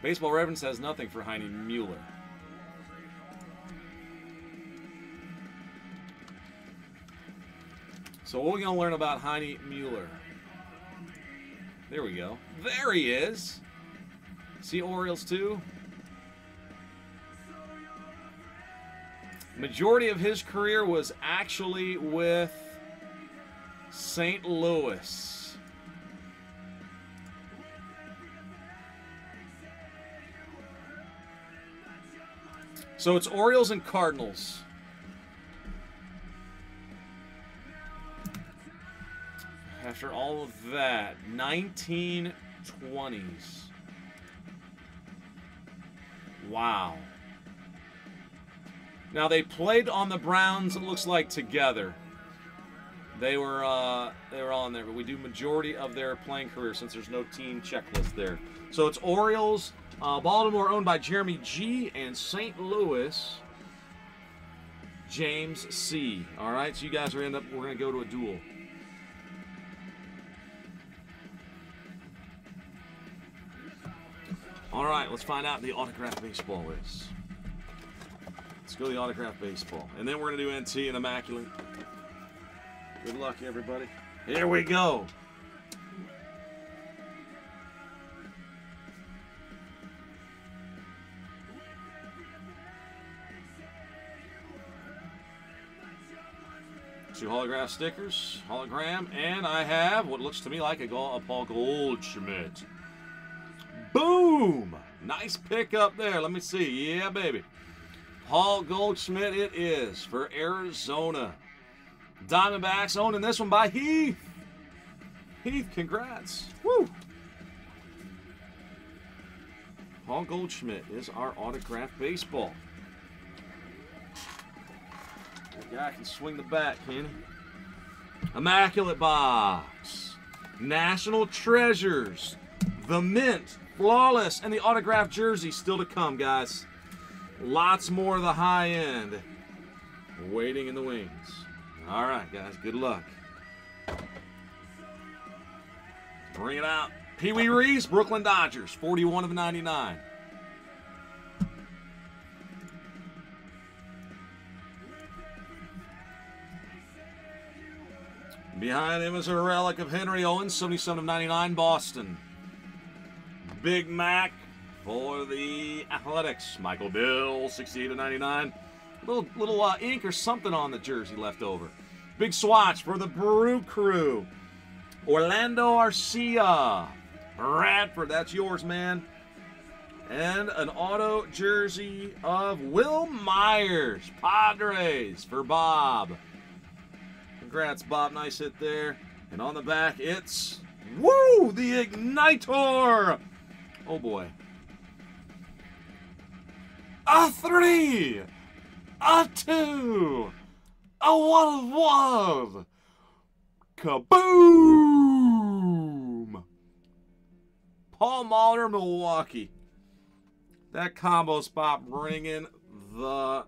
Baseball Reference has nothing for Heinie Mueller. So what are we going to learn about Heinie Mueller? There we go. There he is. See Orioles too? Majority of his career was actually with St. Louis. So it's Orioles and Cardinals. After all of that, 1920s. Wow. Now they played on the Browns. It looks like together. They were uh, they were in there, but we do majority of their playing career since there's no team checklist there. So it's Orioles, uh, Baltimore owned by Jeremy G, and St. Louis, James C. All right, so you guys are end up. We're gonna go to a duel. All right, let's find out the autograph baseball is. Let's go the autograph baseball. And then we're going to do NT and Immaculate. Good luck, everybody. Here we go. Two holograph stickers, hologram, and I have what looks to me like a, a Paul Goldschmidt. Boom! Nice pick up there. Let me see. Yeah, baby. Paul Goldschmidt it is for Arizona. Diamondbacks owning this one by Heath. Heath, congrats. Woo! Paul Goldschmidt is our autographed baseball. The guy can swing the bat, can he? Immaculate Box. National Treasures. The Mint. Flawless. And the autographed jersey still to come, guys. Lots more of the high end. Waiting in the wings. All right, guys. Good luck. Bring it out. Pee Wee Reese, Brooklyn Dodgers, 41 of 99. Behind him is a relic of Henry Owens, 77 of 99, Boston. Big Mac for the Athletics. Michael Bill, 68 of 99. A Little little uh, ink or something on the jersey left over. Big swatch for the Brew Crew. Orlando Arcia. Bradford, that's yours, man. And an auto jersey of Wil Myers, Padres for Bob. Congrats, Bob. Nice hit there. And on the back, it's woo the Igniter. Oh boy. A three, a two, a one one. Kaboom! Paul Molitor, Milwaukee. That combo spot bringing the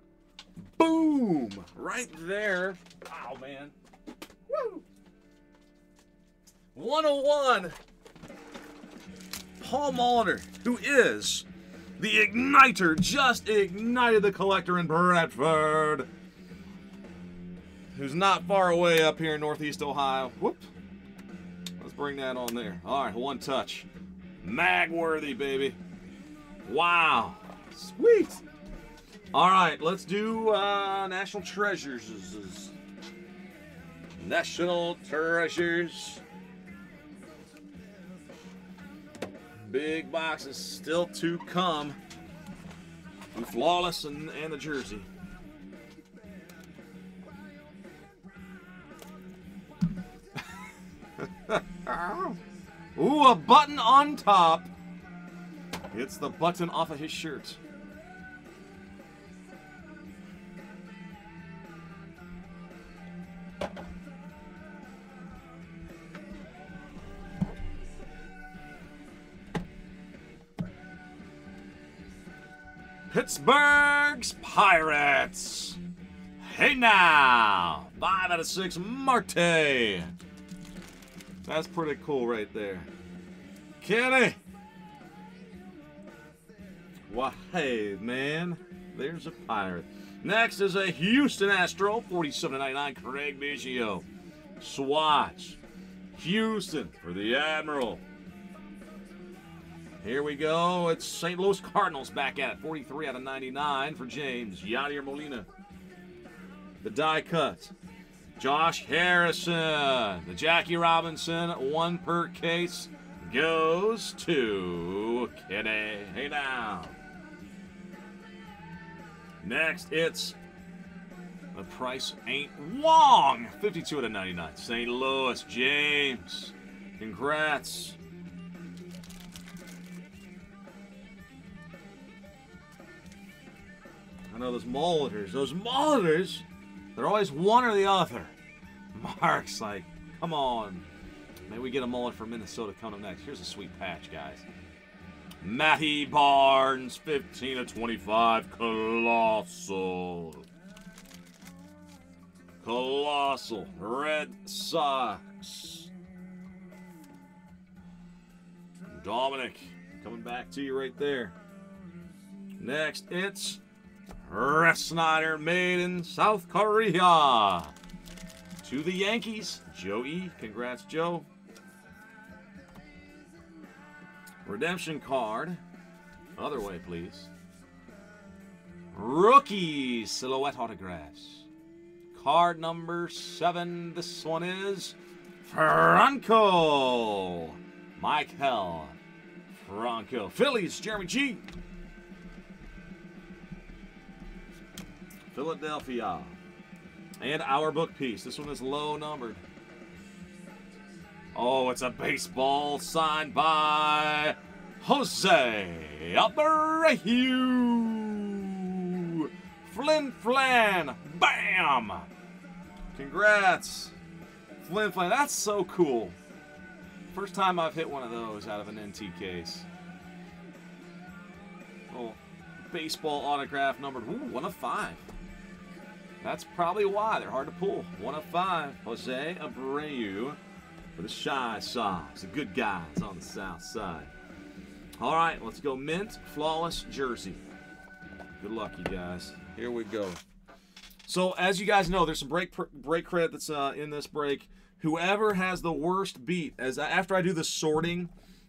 boom right there. Wow, man. Woo! 101. Paul Molitor, who is the igniter, just ignited the collector in Bradford. Who's not far away up here in Northeast Ohio. Whoop. Let's bring that on there. All right, one touch. Magworthy, baby. Wow. Sweet. All right, let's do uh, National Treasures. National Treasures. Big boxes still to come. Flawless and, and the jersey. Ooh, a button on top. It's the button off of his shirt. Pittsburgh's Pirates. Hey now, five out of six, Marte. That's pretty cool right there. Kenny! Why, hey, man. There's a pirate. Next is a Houston Astro, 47.99, Craig Biggio. Swatch. Houston for the Admiral. Here we go. It's St. Louis Cardinals back at it. 43 out of 99 for James. Yadier Molina. The die cut. Josh Harrison. The Jackie Robinson one per case goes to Kenny. Hey now. Next, it's the price ain't Wong. 52 out of 99. St. Louis, James. Congrats. I know those Molitors. Those Molitors they're always one or the other. Mark's like, come on. Maybe we get a mullet from Minnesota coming next. Here's a sweet patch, guys. Matty Barnes, 15 of 25. Colossal. Colossal. Red Sox. Dominic, coming back to you right there. Next, it's Snyder made in South Korea. To the Yankees, Joe E. Congrats, Joe. Redemption card. Other way, please. Rookie silhouette autographs. Card number seven. This one is Franco. Maikel Franco. Phillies, Jeremy G. Philadelphia. And our book piece. This one is low numbered. Oh, it's a baseball signed by Jose Abreu. Flynn Flan. Bam! Congrats. Flynn Flan. That's so cool. First time I've hit one of those out of an NT case. Oh, baseball autograph numbered. Ooh, one of five. That's probably why they're hard to pull. One of five. Jose Abreu for the Chi Sox. The good guys on the south side. All right, let's go mint flawless jersey. Good luck, you guys. Here we go. So as you guys know, there's some break break credit that's uh, in this break. Whoever has the worst beat, as I, after I do the sorting,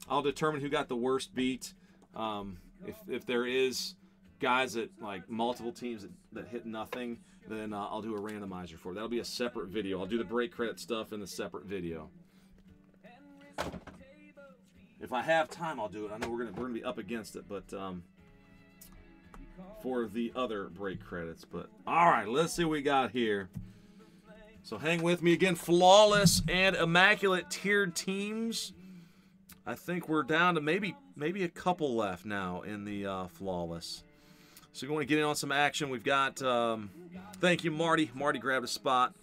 I'll determine who got the worst beat. Um, if if there is guys that like multiple teams that, that hit nothing, then uh, I'll do a randomizer for it. That'll be a separate video. I'll do the break credit stuff in the separate video. If I have time, I'll do it. I know we're gonna we're gonna be up against it, but um, for the other break credits. But all right, let's see what we got here. So hang with me again. Flawless and immaculate tiered teams. I think we're down to maybe maybe a couple left now in the uh, flawless. So we want to get in on some action. We've got. Um, thank you, Marty. Marty grabbed a spot.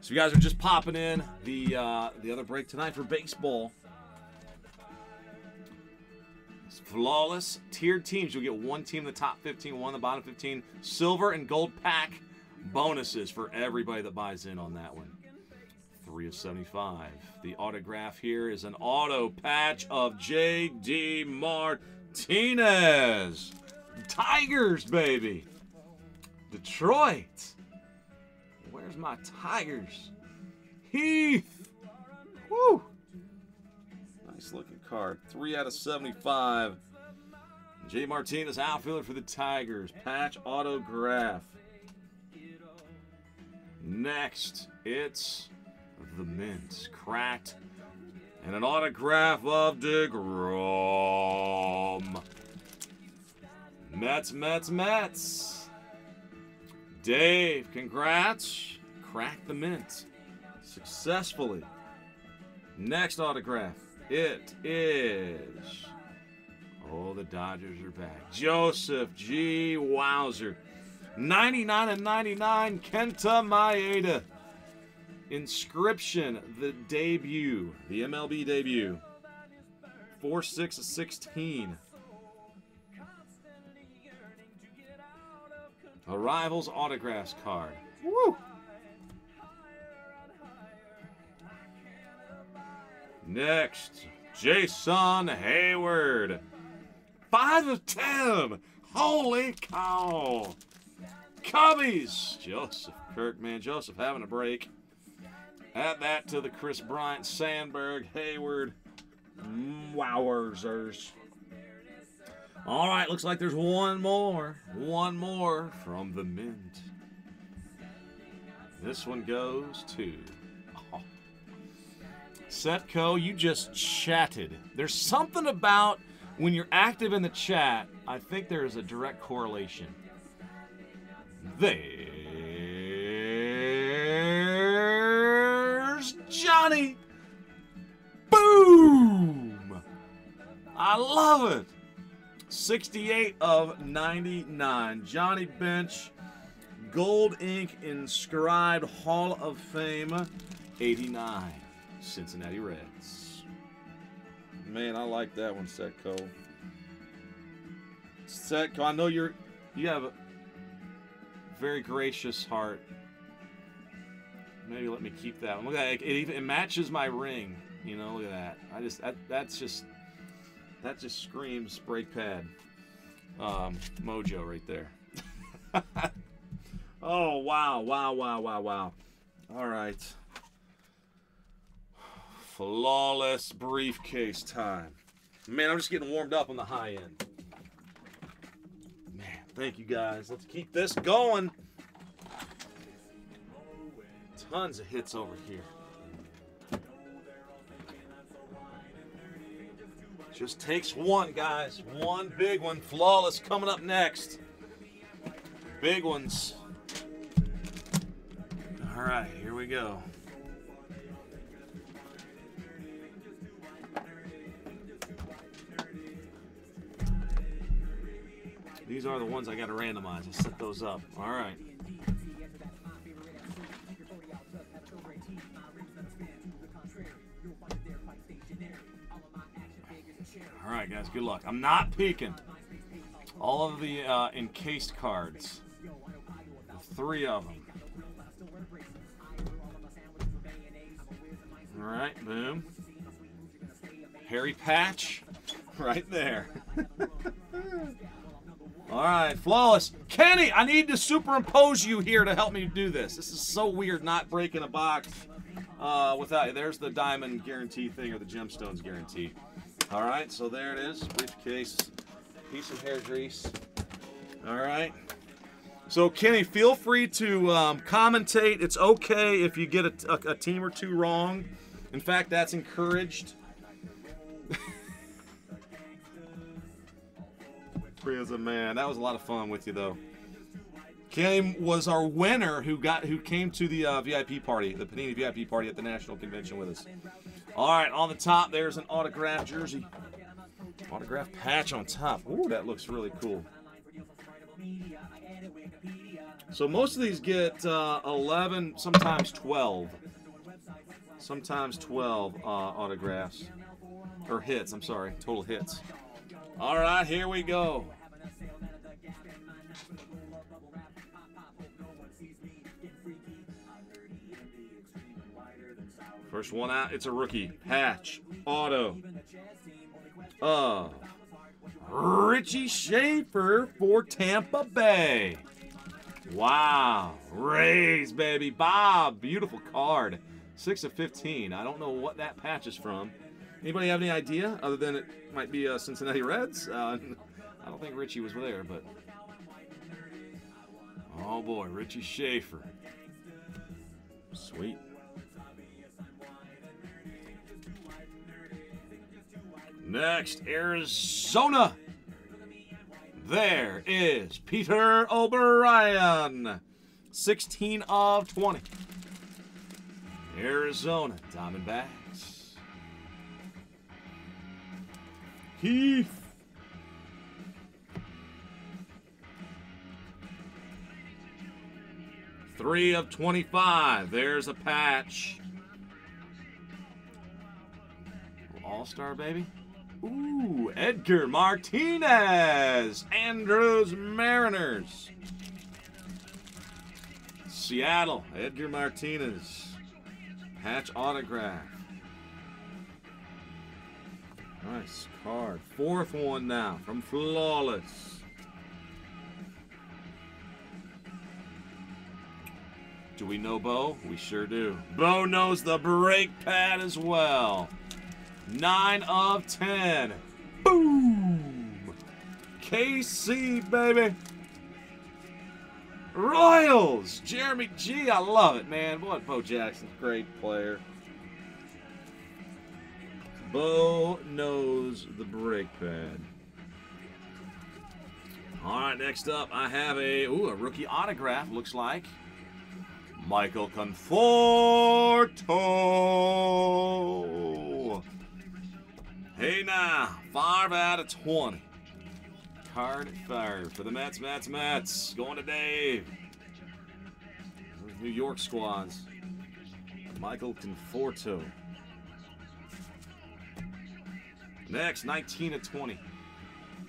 So you guys are just popping in the uh, the other break tonight for baseball. It's flawless tiered teams. You'll get one team in the top 15, one in the bottom 15. Silver and gold pack bonuses for everybody that buys in on that one. Three of 75. The autograph here is an auto patch of J.D. Martinez. Tigers, baby. Detroit. Where's my Tigers? Heath. Woo. Nice looking card. Three out of 75. J. Martinez, outfielder for the Tigers. Patch autograph. Next, it's the Mint. Cracked. And an autograph of DeGrom. Mets, Mets, Mets. Dave, congrats. Crack the mint. Successfully. Next autograph. It is. Oh, the Dodgers are back. Joseph G. Wowzer. 99 and 99, Kenta Maeda. Inscription, the debut, the MLB debut. 4 6 16. Arrivals autographs card. Woo! Next, Jason Heyward. Five of ten. Holy cow. Cubbies. Joseph Kirkman. Joseph having a break. Add that to the Kris Bryant, Sandberg, Heyward, Wowzers. All right, looks like there's one more. One more from the Mint. This one goes to. Oh. Setco, you just chatted. There's something about when you're active in the chat, I think there is a direct correlation. There's Johnny. Boom! I love it. 68 of 99. Johnny Bench, Gold Ink inscribed Hall of Fame, 89. Cincinnati Reds. Man, I like that one, Setco. Setco, I know you're you have a very gracious heart. Maybe let me keep that one. Look at that. It, even, it matches my ring. You know, look at that. I just that that's just that just screams brake pad um, mojo right there. oh wow, wow, wow, wow, wow. All right. Flawless briefcase time. Man, I'm just getting warmed up on the high end. Man, thank you guys. Let's keep this going. Tons of hits over here. Just takes one, guys. One big one. Flawless coming up next. Big ones. All right, here we go. These are the ones I got to randomize. I set those up. All right. All right, guys, good luck. I'm not peeking. All of the uh, encased cards. The three of them. All right, boom. Harry Patch, right there. All right, flawless. Kenny, I need to superimpose you here to help me do this. This is so weird not breaking a box uh, without. There's the diamond guarantee thing or the gemstones guarantee. All right, so there it is. Briefcase, piece of hair grease. All right. So Kenny, feel free to um, commentate. It's okay if you get a, a, a team or two wrong. In fact, that's encouraged. Free as a man. That was a lot of fun with you though. Kenny was our winner who got who came to the uh, VIP party, the Panini VIP party at the National Convention with us. All right, on the top there's an autographed jersey, Autograph patch on top. Ooh, that looks really cool. So most of these get uh, 11, sometimes 12. Sometimes 12 uh, autographs. Or hits, I'm sorry, total hits. All right, here we go. First one out, it's a rookie. Patch, auto. Uh, Richie Shaffer for Tampa Bay. Wow. Rays, baby. Bob, beautiful card. 6 of 15. I don't know what that patch is from. Anybody have any idea other than it might be uh, Cincinnati Reds? Uh, I don't think Richie was there, but. Oh boy, Richie Shaffer. Sweet. Next, Arizona. There is Peter O'Brien. 16 of 20. Arizona Diamondbacks. Heath. Three of 25. There's a patch. All star, baby. Ooh, Edgar Martinez. Andrews Mariners. Seattle, Edgar Martinez. Patch autograph. Nice card. Fourth one now from Flawless. Do we know Bo? We sure do. Bo knows the brake pad as well. 9 of 10. Boom! KC, baby. Royals! Jeremy G, I love it, man. What Bo Jackson's great player. Bo knows the brake pad. All right, next up, I have a ooh, a rookie autograph. Looks like Michael Conforto. Hey now, five out of twenty. Card fire for the Mets, Mets, Mets. Going to Dave. New York squads. Michael Conforto. Next, 19 to 20.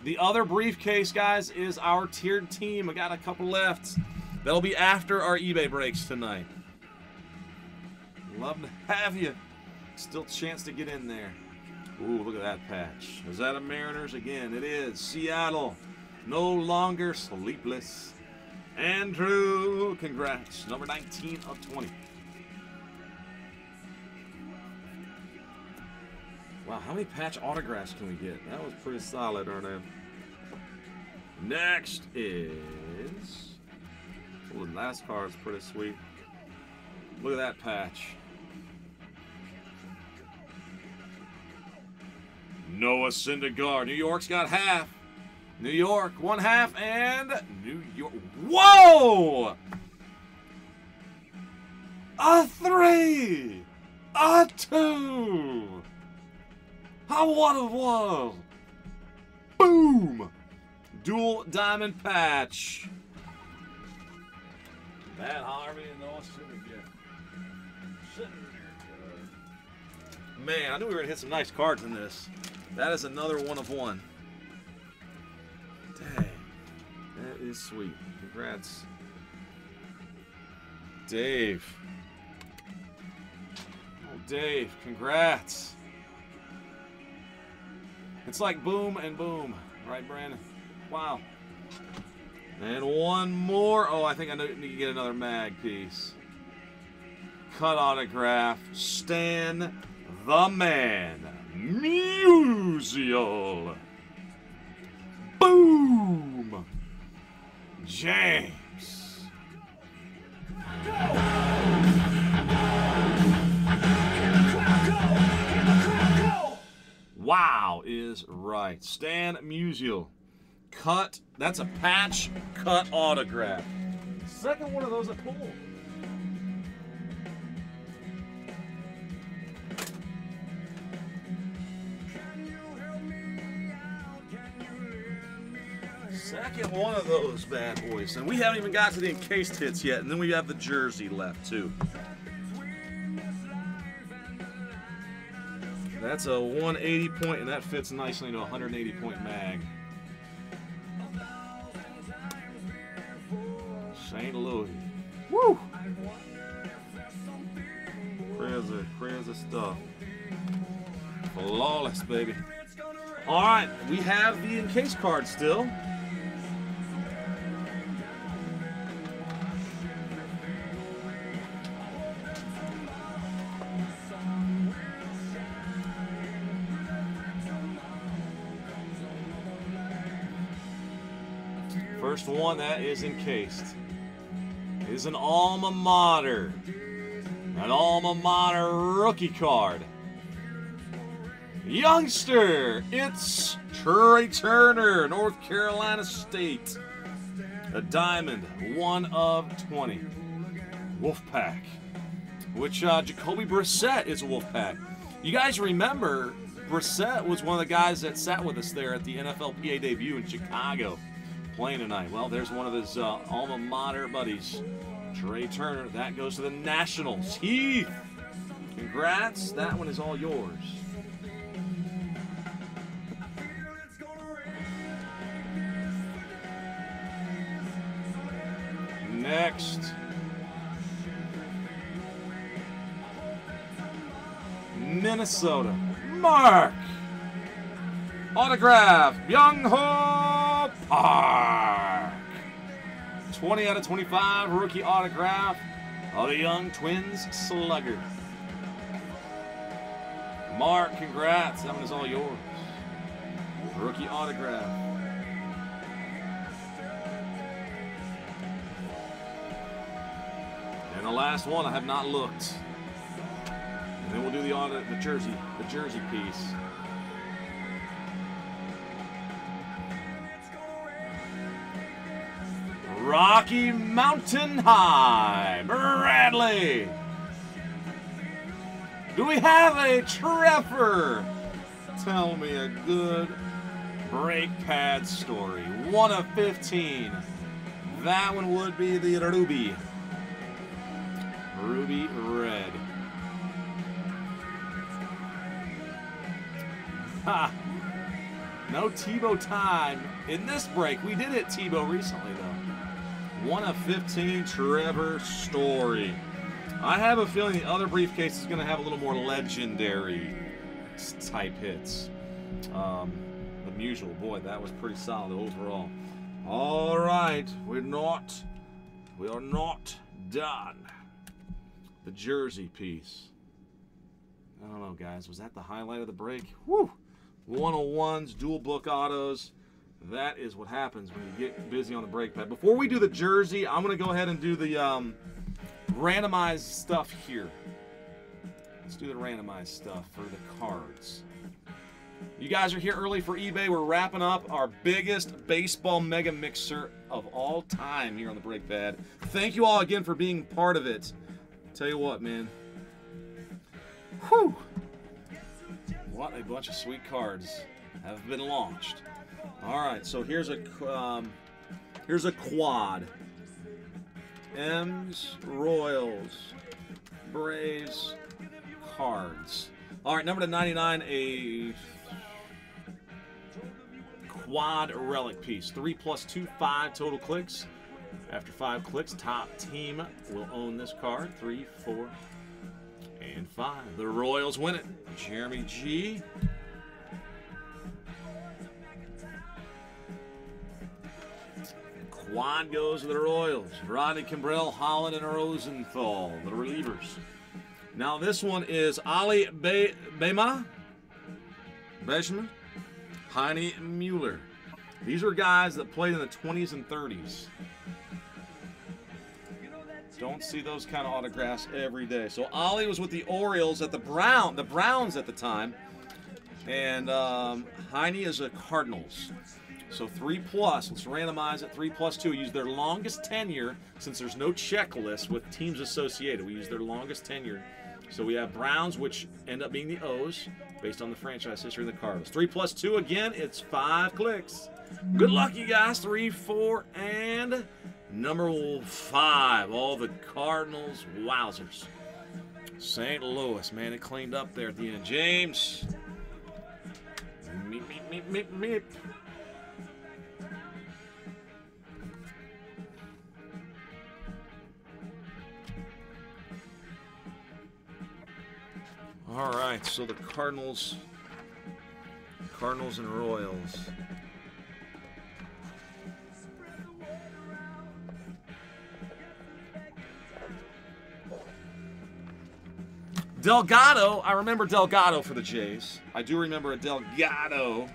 The other briefcase, guys, is our tiered team. I got a couple left. That'll be after our eBay breaks tonight. Love to have you. Still chance to get in there. Ooh, look at that patch. Is that a Mariners? Again, it is. Seattle, no longer sleepless. Andrew, congrats. Number 19 of 20. Wow, how many patch autographs can we get? That was pretty solid, Arnett. Next is... Well, the last card is pretty sweet. Look at that patch. Noah Syndergaard. New York's got half. New York, one half, and New York. Whoa! A three! A two! One of one! Boom! Dual diamond patch. Matt Harvey and Noah Man, I knew we were going to hit some nice cards in this. That is another one of one. Dang. That is sweet. Congrats. Dave. Oh, Dave, congrats. It's like boom and boom. Right, Brandon? Wow. And one more. Oh, I think I need to get another mag piece. Cut autograph. Stan the Man. Musial. Boom. James. Wow is right. Stan Musial. Cut. That's a patch cut autograph. Second one of those pool. Second one of those bad boys. And we haven't even got to the encased hits yet. And then we have the jersey left, too. That's a 180 point, and that fits nicely into a 180 point mag. St. Louis. Woo! Crazy, crazy stuff. Flawless, baby. All right, we have the encased card still. One that is encased is an alma mater. An alma mater rookie card. Youngster, it's Trea Turner, North Carolina State. A diamond, one of 20. Wolfpack. Which uh, Jacoby Brissett is a Wolfpack. You guys remember Brissett was one of the guys that sat with us there at the NFLPA debut in Chicago playing tonight. Well, there's one of his uh, alma mater buddies, Trea Turner. That goes to the Nationals. Heath, congrats. That one is all yours. Next. Minnesota. Mark. Autograph. Byung Ho Park. 20 out of 25 rookie autograph of the Young Twins Slugger. Mark, congrats. That one is all yours. Rookie autograph. And the last one, I have not looked. And then we'll do the audit, the jersey, the jersey piece. Rocky Mountain High, Bradley. Do we have a Trevor? Tell me a good brake pad story. One of 15. That one would be the Ruby. Ruby Red. Ha! No Tebow time in this break. We did it Tebow recently, though. One of 15, Trevor Story. I have a feeling the other briefcase is going to have a little more legendary type hits. Um, the usual. Boy, that was pretty solid overall. All right, we're not, we are not done. The jersey piece. I don't know, guys. Was that the highlight of the break? Woo! 101s, dual book autos. That is what happens when you get busy on the brake pad. Before we do the jersey, I'm going to go ahead and do the um, randomized stuff here. Let's do the randomized stuff for the cards. You guys are here early for eBay. We're wrapping up our biggest baseball mega mixer of all time here on the Break Pad. Thank you all again for being part of it. Tell you what, man. Whew. What a bunch of sweet cards have been launched. All right, so here's a um, here's a quad. M's, Royals, Braves, cards. All right, number to 99, a quad relic piece. Three plus two, five total clicks. After five clicks, top team will own this card. Three, four, and five. The Royals win it. Jeremy G. Quad goes to the Royals. Rodney Kimbrel, Holland, and Rosenthal, the relievers. Now this one is Ollie Be Bejma, Beshman, Heinie Mueller. These are guys that played in the 20s and 30s. Don't see those kind of autographs every day. So Ollie was with the Orioles at the Brown, the Browns at the time, and um, Heinie is a Cardinals. So three plus. Let's randomize it. Three plus two. Use their longest tenure since there's no checklist with teams associated. We use their longest tenure. So we have Browns, which end up being the O's, based on the franchise history of the Cardinals. Three plus two again. It's five clicks. Good luck, you guys. Three, four, and number five. All the Cardinals. Wowzers. St. Louis, man, it cleaned up there at the end. James. Meep, meep, meep, meep, meep. All right, so the Cardinals, Cardinals and Royals. Delgado, I remember Delgado for the Jays. I do remember a Delgado.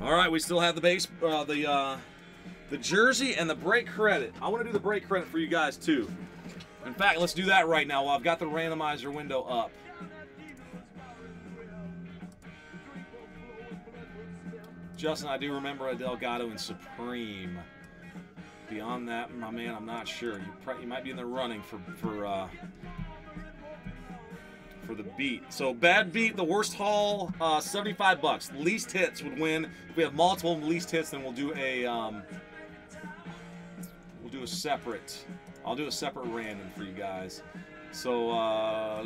All right, we still have the base, uh, the uh, the jersey and the break credit. I want to do the break credit for you guys too. In fact, let's do that right now while I've got the randomizer window up. Justin, I do remember a Delgado in Supreme. Beyond that, my man, I'm not sure. You, you might be in the running for for uh, for the beat. So bad beat, the worst haul, uh, 75 bucks. Least hits would win. If we have multiple least hits, then we'll do a um, we'll do a separate. I'll do a separate random for you guys. So uh,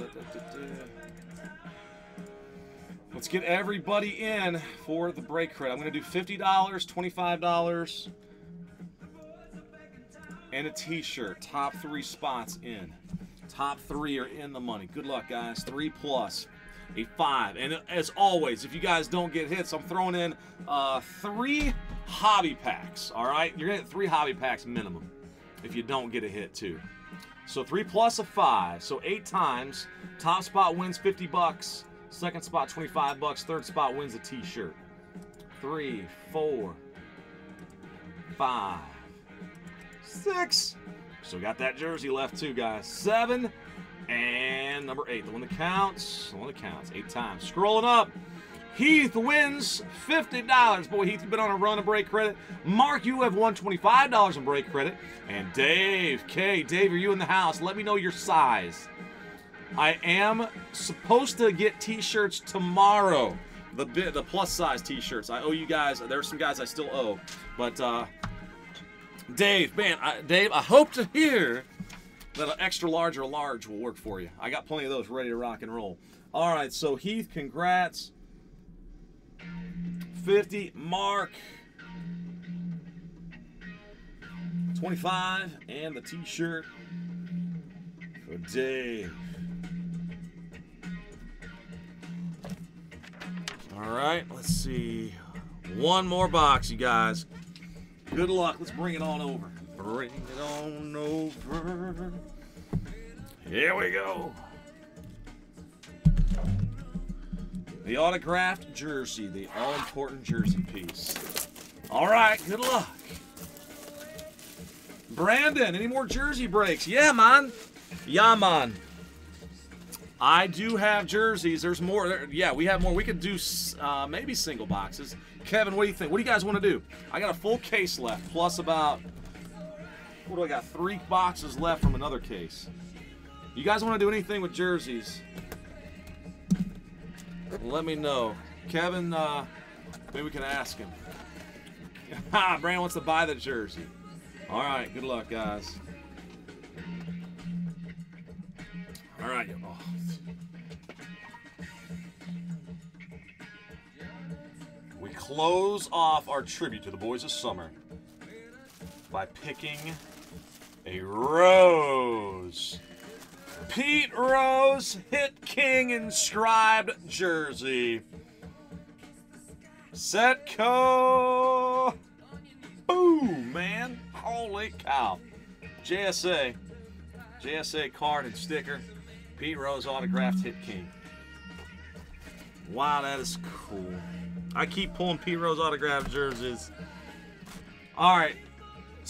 let's get everybody in for the break credit. I'm going to do $50, $25, and a t-shirt. Top three spots in. Top three are in the money. Good luck, guys. Three plus a five. And as always, if you guys don't get hits, I'm throwing in uh, three hobby packs. All right, you're gonna get three hobby packs minimum if you don't get a hit too. So three plus a five, so eight times. Top spot wins 50 bucks. Second spot 25 bucks. Third spot wins a T-shirt. Three, four, five, six. Still got that jersey left too, guys. Seven and number eight, the one that counts. The one that counts. Eight times. Scrolling up. Heath wins $50. Boy, Heath, you've been on a run of break credit. Mark, you have won $25 in break credit. And Dave, K, Dave, are you in the house? Let me know your size. I am supposed to get t-shirts tomorrow. The bit, the plus size t-shirts. I owe you guys. There are some guys I still owe. But uh, Dave, man, I, Dave, I hope to hear that an extra large or large will work for you. I got plenty of those ready to rock and roll. All right, so Heath, congrats. 50, Mark. 25, and the t-shirt for Dave. All right, let's see. One more box, you guys. Good luck. Let's bring it on over. Bring it on over. Here we go. The autographed jersey, the all important jersey piece. All right, good luck. Brandon, any more jersey breaks? Yeah, man. Yeah, man. I do have jerseys. There's more. Yeah, we have more. We could do uh, maybe single boxes. Kevin, what do you think? What do you guys want to do? I got a full case left, plus about what do I got? Three boxes left from another case. You guys want to do anything with jerseys? Let me know. Kevin, uh, maybe we can ask him. Ha! Brandon wants to buy the jersey. All right, good luck, guys. All right. Oh. We close off our tribute to the boys of summer by picking a rose. Pete Rose Hit King inscribed jersey. Setco. Boom, man. Holy cow. JSA. JSA card and sticker. Pete Rose autographed Hit King. Wow, that is cool. I keep pulling Pete Rose autographed jerseys. All right.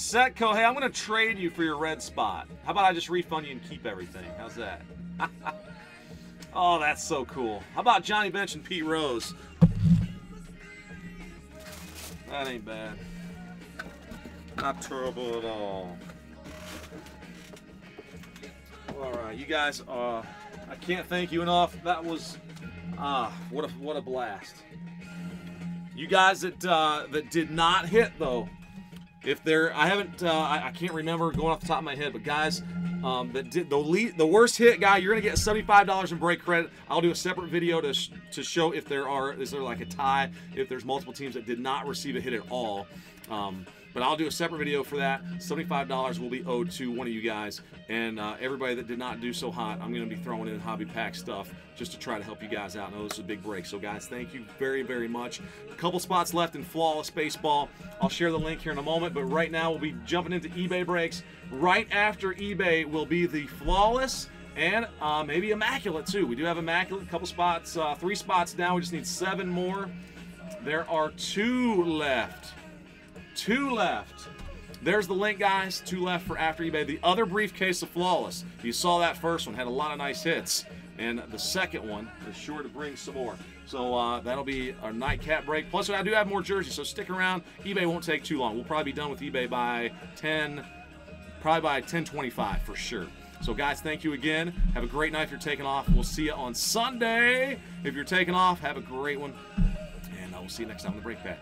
Setco, hey, I'm going to trade you for your red spot. How about I just refund you and keep everything? How's that? oh, that's so cool. How about Johnny Bench and Pete Rose? That ain't bad. Not terrible at all. All right, you guys. Uh, I can't thank you enough. That was, ah, uh, what a what a blast. You guys that uh, that did not hit though, if they're, I haven't, uh, I, I, can't remember going off the top of my head, but guys, um, that did the lead, the worst hit guy, you're gonna get $75 in break credit. I'll do a separate video to to show if there are, is there like a tie, if there's multiple teams that did not receive a hit at all. Um, but I'll do a separate video for that. $75 will be owed to one of you guys. And uh, everybody that did not do so hot, I'm going to be throwing in hobby pack stuff just to try to help you guys out. I know this is a big break. So, guys, thank you very, very much. A couple spots left in Flawless Baseball. I'll share the link here in a moment. But right now, we'll be jumping into eBay breaks. Right after eBay will be the Flawless and uh, maybe Immaculate, too. We do have Immaculate, a couple spots, uh, three spots now. We just need seven more. There are two left. Two left. There's the link, guys. Two left for after eBay. The other briefcase of Flawless. You saw that first one. Had a lot of nice hits. And the second one is sure to bring some more. So uh, that'll be our nightcap break. Plus, I do have more jerseys, so stick around. eBay won't take too long. We'll probably be done with eBay by 10, probably by 10:25 for sure. So, guys, thank you again. Have a great night if you're taking off. We'll see you on Sunday. If you're taking off, have a great one. And I will see you next time on the Break Back.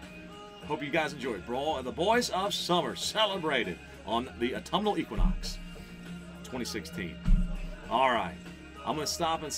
Hope you guys enjoyed. Brawl of the Boys of Summer celebrated on the autumnal equinox 2016. All right. I'm going to stop and